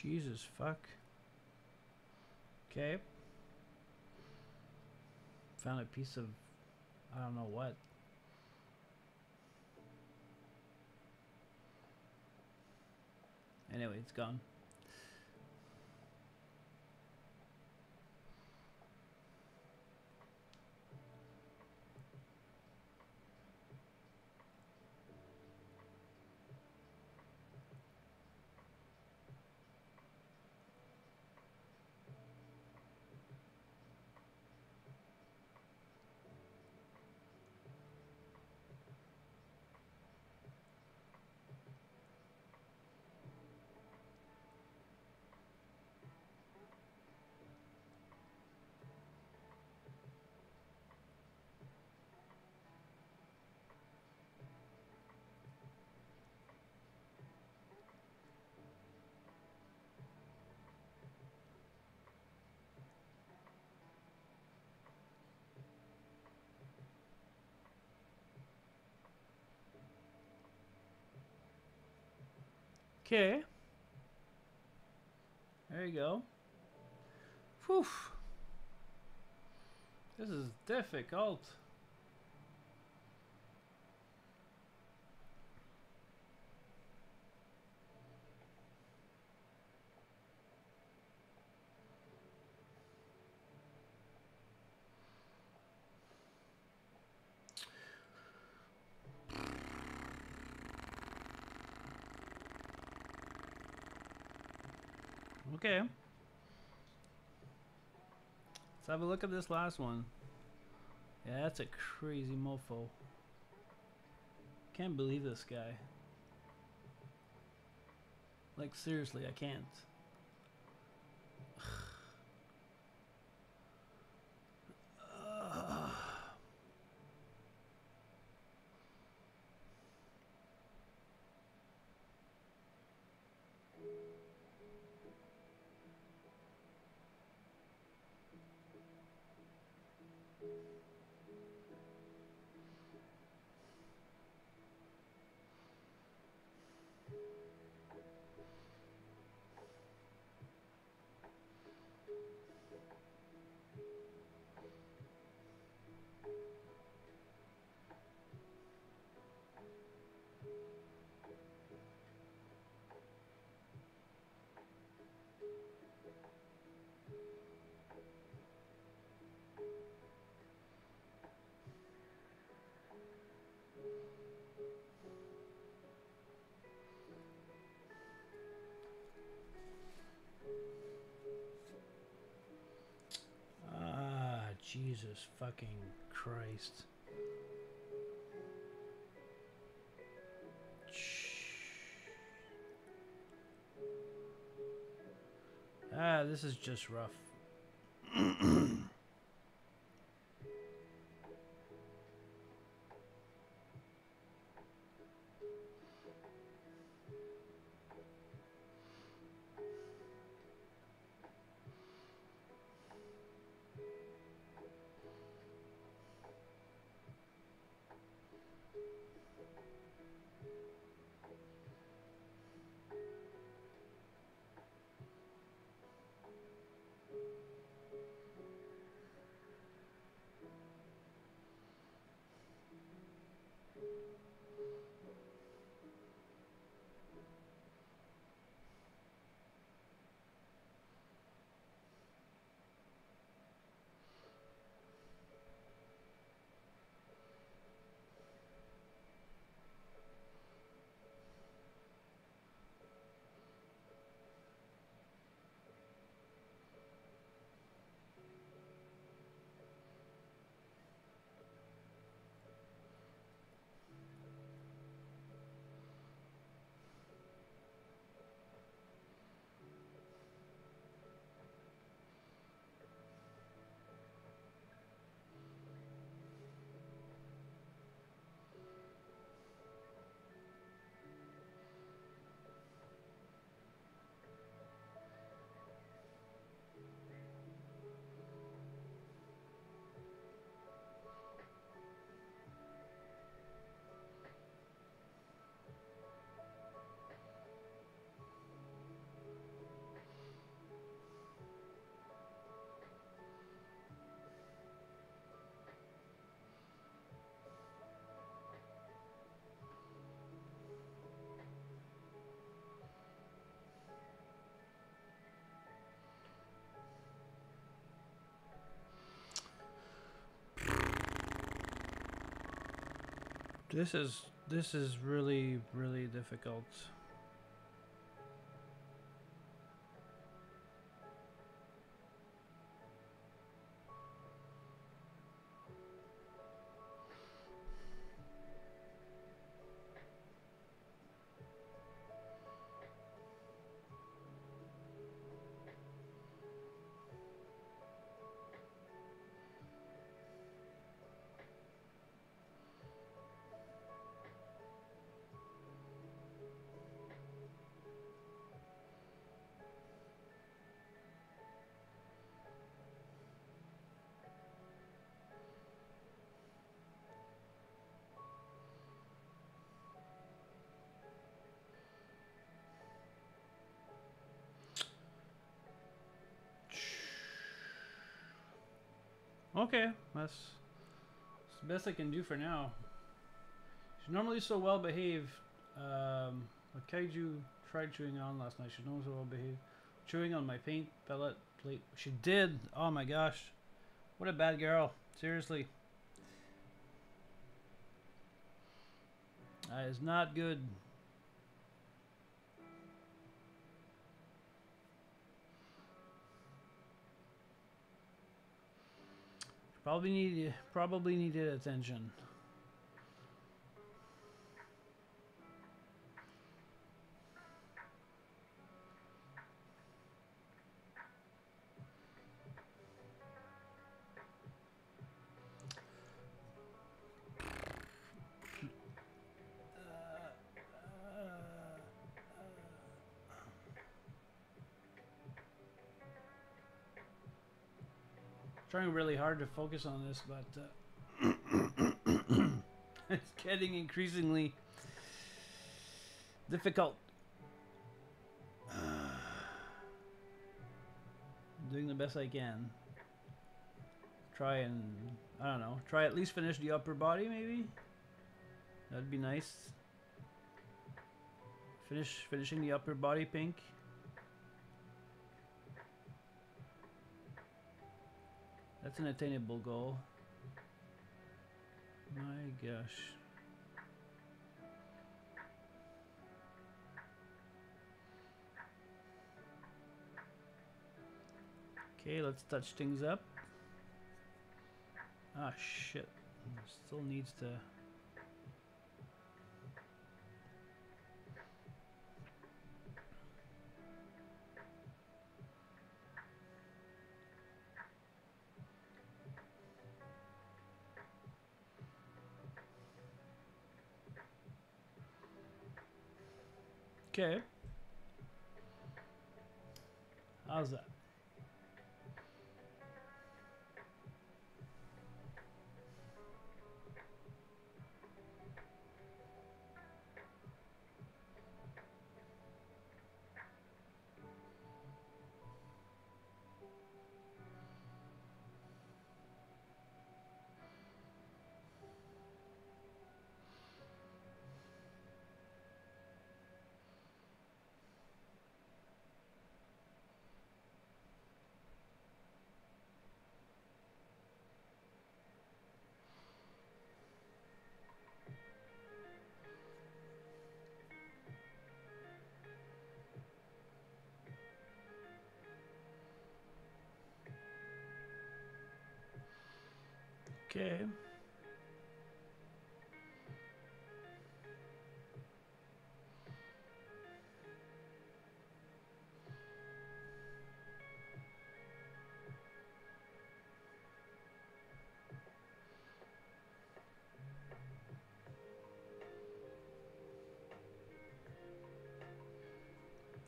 Jesus fuck. Okay. Found a piece of I don't know what. Anyway, it's gone. Okay. There you go. Whew. This is difficult. Okay. Let's have a look at this last one. Yeah, that's a crazy mofo. Can't believe this guy. Like, seriously, I can't. Jesus fucking Christ. Ah, this is just rough. This is this is really really difficult. Okay, that's, that's the best I can do for now. She's normally so well behaved. Um, a kaiju tried chewing on last night. She's normally so well behaved. Chewing on my paint pellet plate. She did. Oh my gosh. What a bad girl. Seriously. That is not good. Probably need probably needed attention. Trying really hard to focus on this, but uh, it's getting increasingly difficult. doing the best I can. Try and I don't know. Try at least finish the upper body, maybe. That'd be nice. Finish finishing the upper body pink. That's an attainable goal. My gosh. Okay, let's touch things up. Ah, shit. Still needs to... Okay. Okay.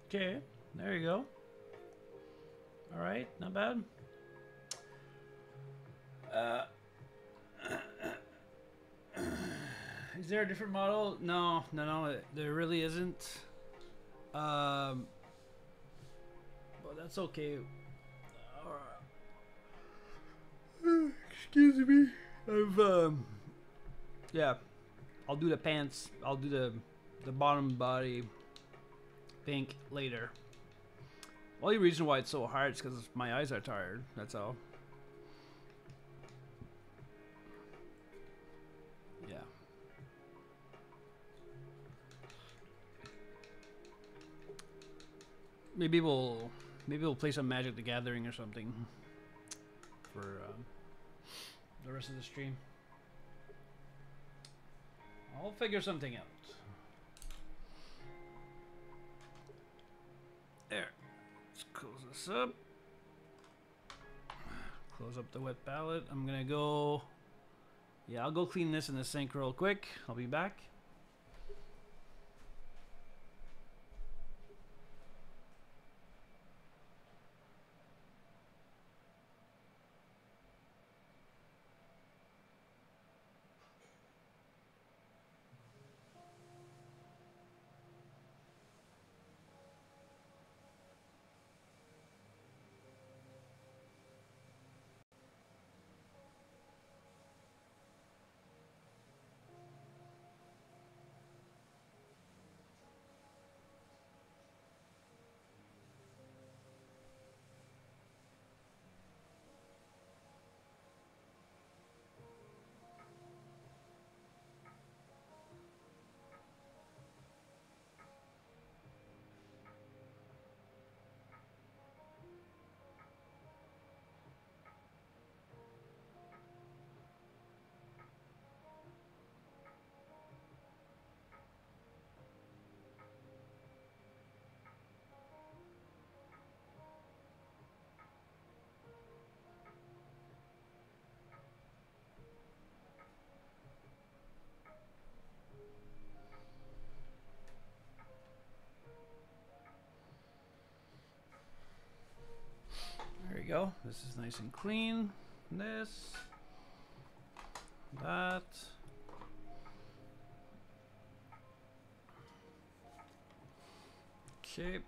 Okay, there you go. All right, not bad. Uh, is there a different model? No, no, no, there really isn't. Um, but that's okay. Excuse me. I've um, yeah, I'll do the pants. I'll do the the bottom body pink later. Only reason why it's so hard is because my eyes are tired. That's all. Maybe we'll maybe we'll play some Magic the Gathering or something for um, the rest of the stream. I'll figure something out. There. Let's close this up. Close up the wet palette. I'm gonna go. Yeah, I'll go clean this in the sink real quick. I'll be back. This is nice and clean. This. That. Okay.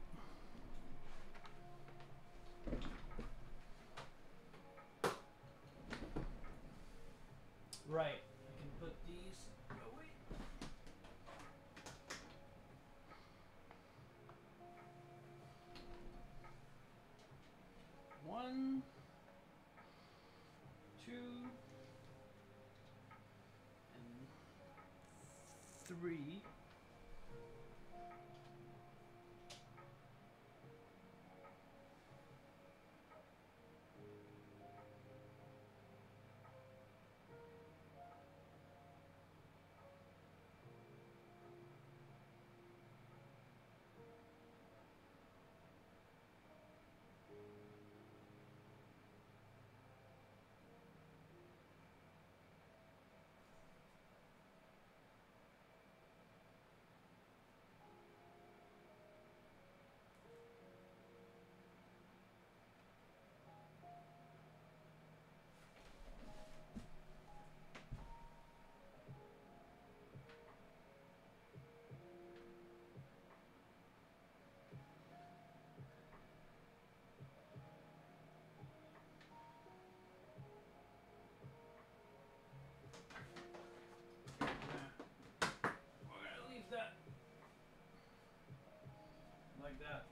That.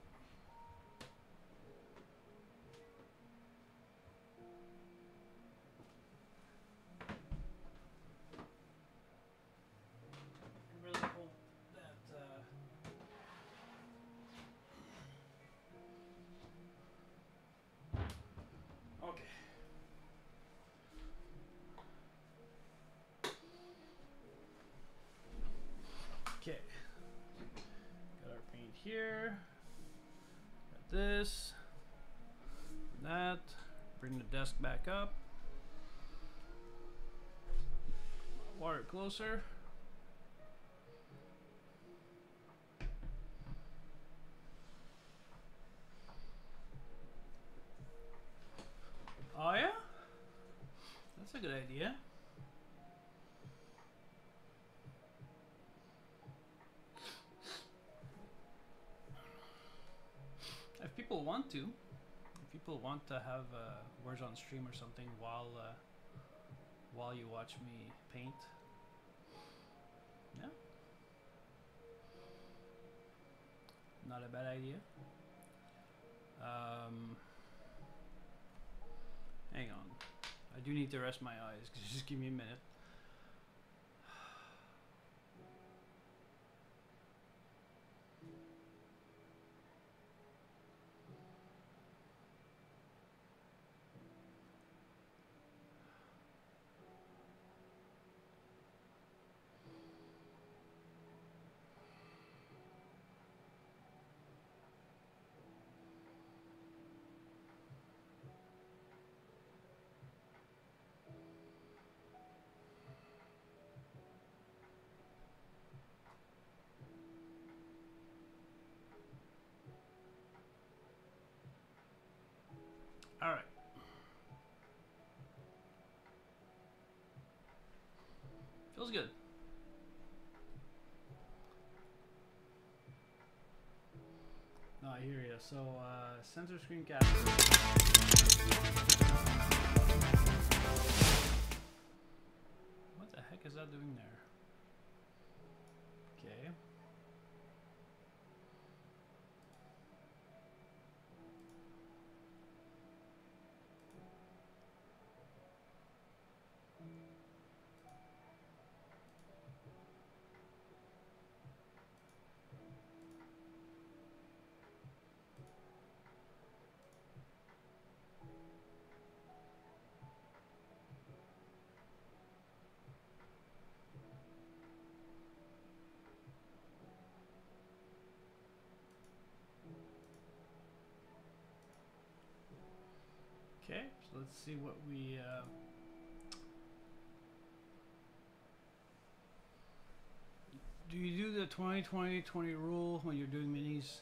Really hope that uh, okay. Okay. Got our paint here. This. That. Bring the desk back up. Water closer. To have uh, words on stream or something while uh, while you watch me paint, yeah, not a bad idea. Um, hang on, I do need to rest my eyes. Just give me a minute. All right. Feels good. No, I hear you. So, uh, center screen capture. What the heck is that doing there? Okay. Okay, so let's see what we. Uh, do you do the 20 20 20 rule when you're doing minis?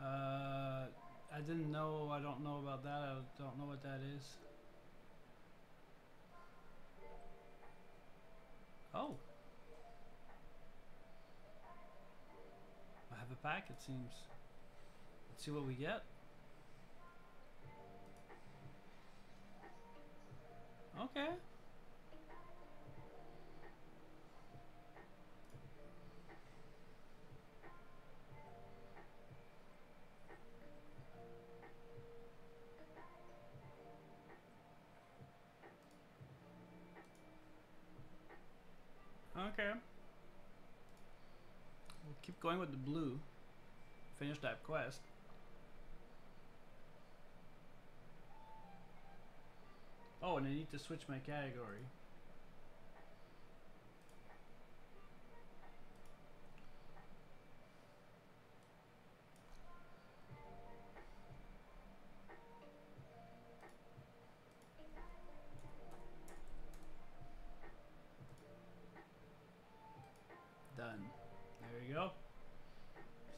Uh, I didn't know. I don't know about that. I don't know what that is. Oh. I have a pack, it seems. Let's see what we get. Okay. Okay. We'll keep going with the blue. Finish that quest. Oh, and I need to switch my category. Done. There you go.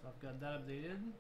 So I've got that updated.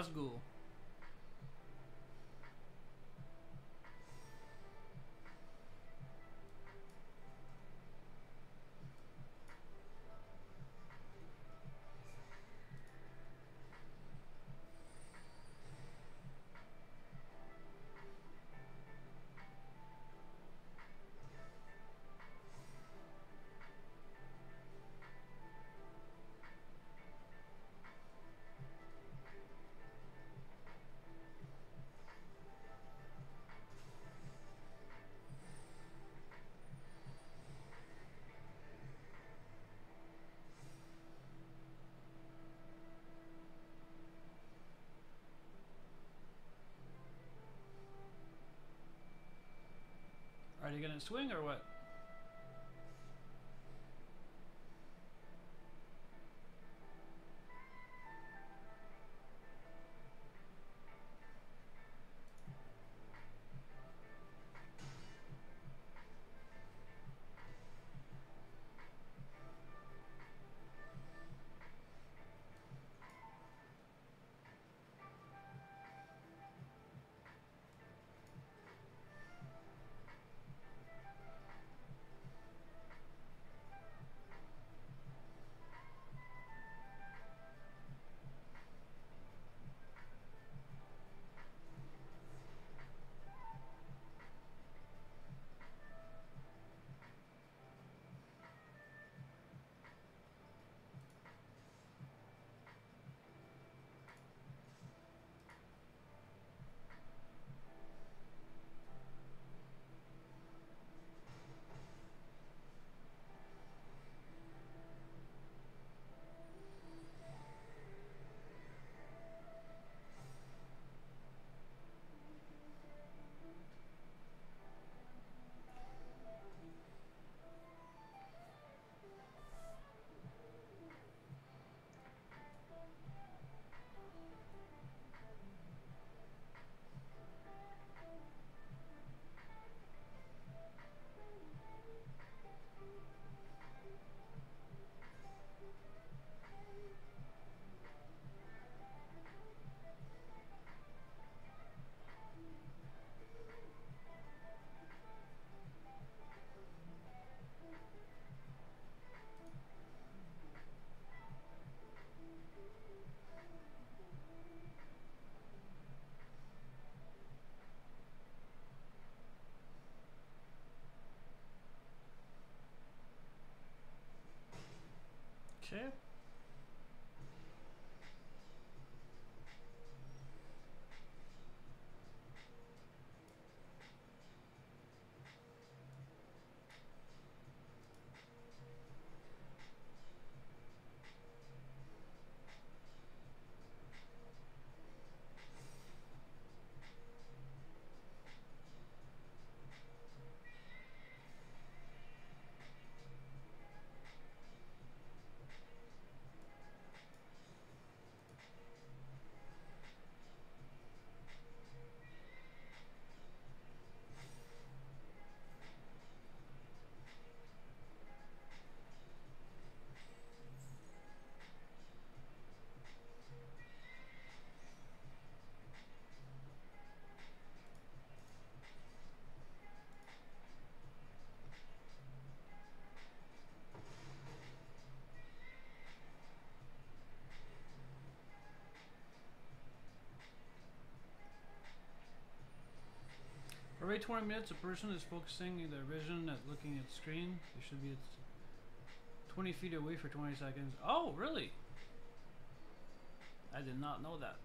Nazgul. Are swing or what? 20 minutes, a person is focusing their vision at looking at screen. They should be at 20 feet away for 20 seconds. Oh, really? I did not know that.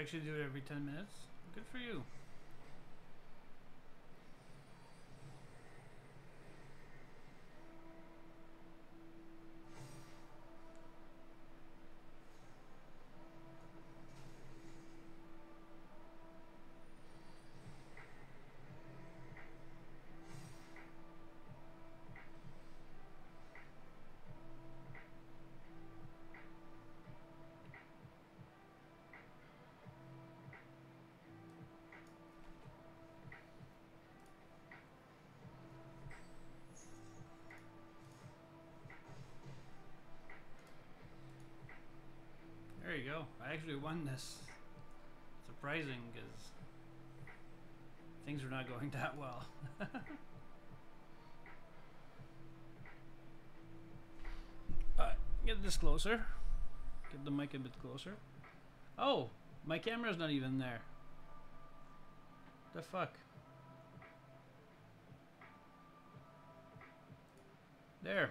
Actually do it every 10 minutes? Good for you. I actually won this. Surprising, because things are not going that well. get this closer. Get the mic a bit closer. Oh, my camera's not even there. The fuck? There.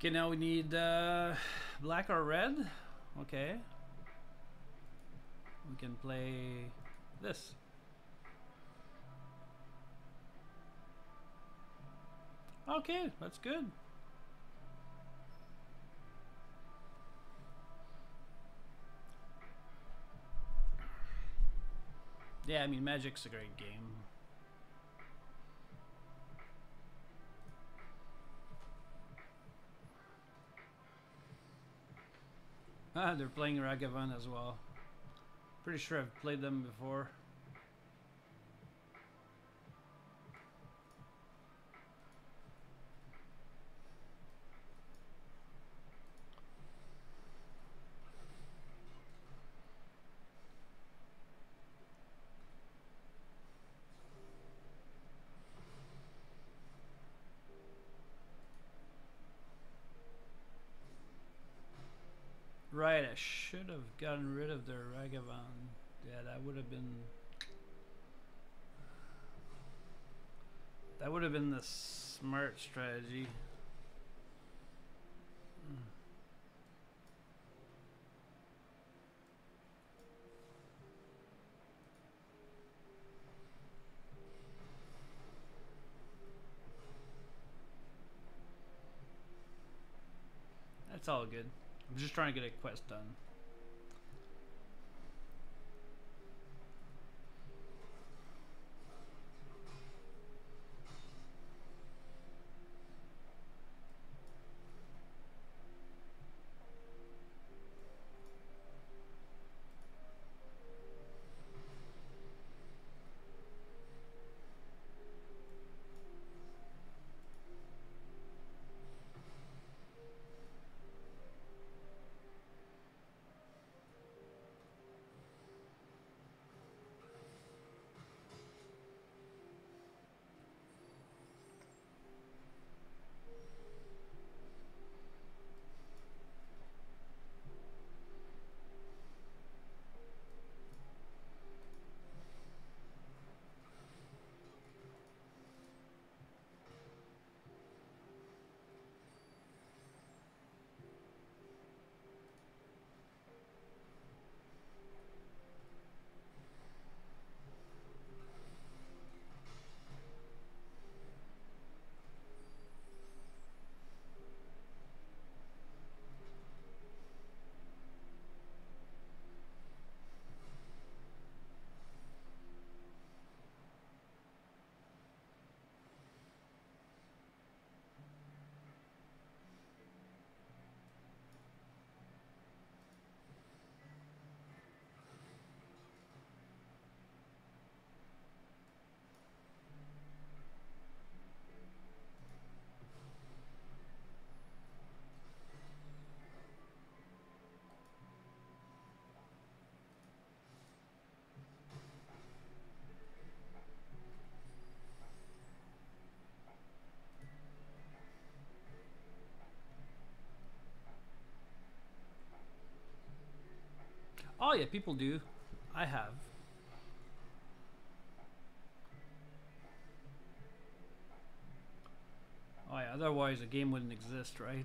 Okay, now we need uh, black or red. Okay. We can play this. Okay, that's good. Yeah, I mean, Magic's a great game. they're playing Ragavan as well. Pretty sure I've played them before. Should have gotten rid of their Ragavan. Yeah, that would have been... That would have been the smart strategy. That's all good. I'm just trying to get a quest done. Oh yeah, people do. I have. Oh yeah, otherwise the game wouldn't exist, right?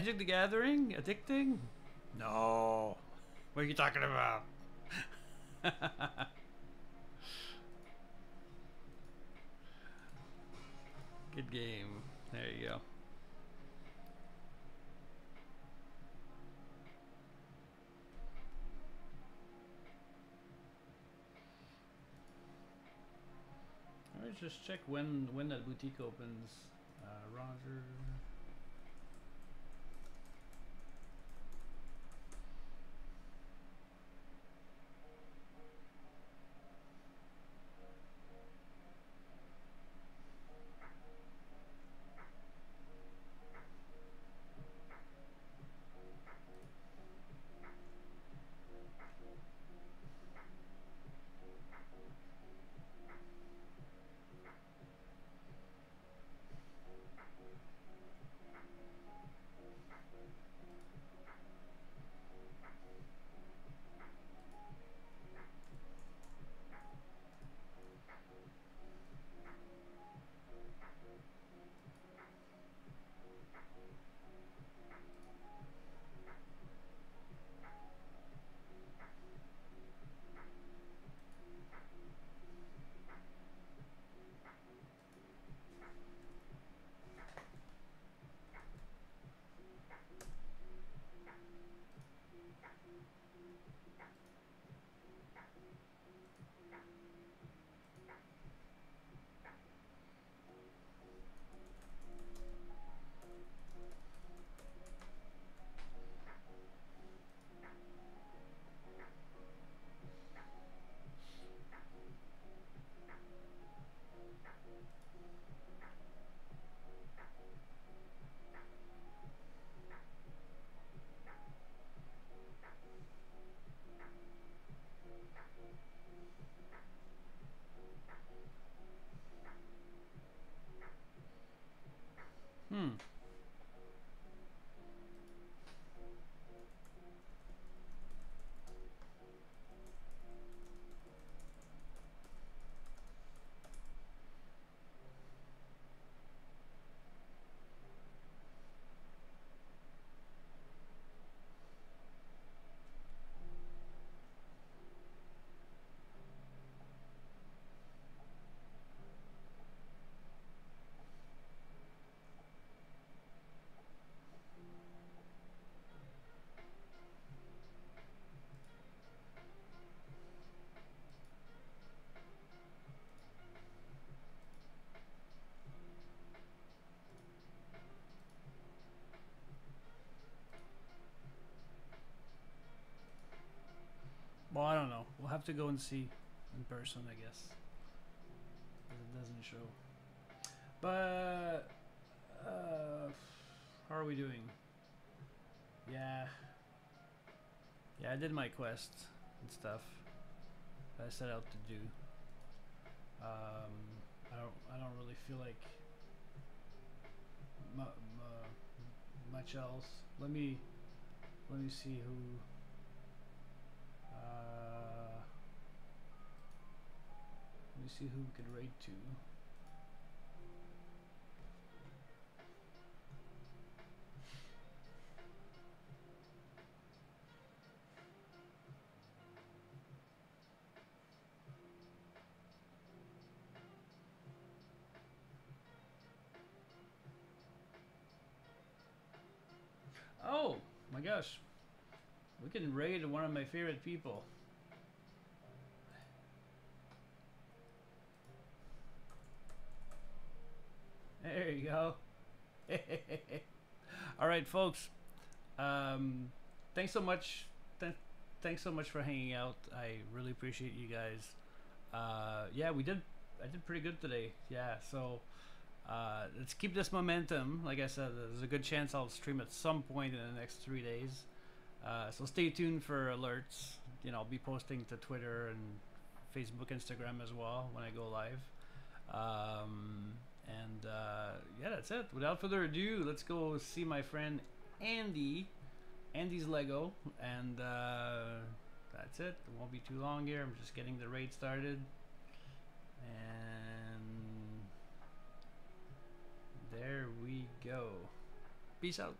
Magic the Gathering? Addicting? No. What are you talking about? Good game. There you go. Alright, just check when when that boutique opens. Uh, Roger. Have to go and see in person, I guess. it doesn't show. But uh, how are we doing? Yeah. Yeah, I did my quest and stuff that I set out to do. Um, I don't. I don't really feel like mu- mu- much else. Let me. Let me see who. Uh, let me see who we can raid to. Oh my gosh. We can raid one of my favorite people. There you go. All right, folks. Um, thanks so much. Th- thanks so much for hanging out. I really appreciate you guys. Uh, yeah, we did. I did pretty good today. Yeah, so uh, let's keep this momentum. Like I said, there's a good chance I'll stream at some point in the next three days. Uh, so stay tuned for alerts. You know, I'll be posting to Twitter and Facebook, Instagram as well when I go live. Um, and uh, yeah, that's it. Without further ado, let's go see my friend Andy, Andy's Lego, and uh, that's it. It won't be too long here. I'm just getting the raid started, and There we go. Peace out.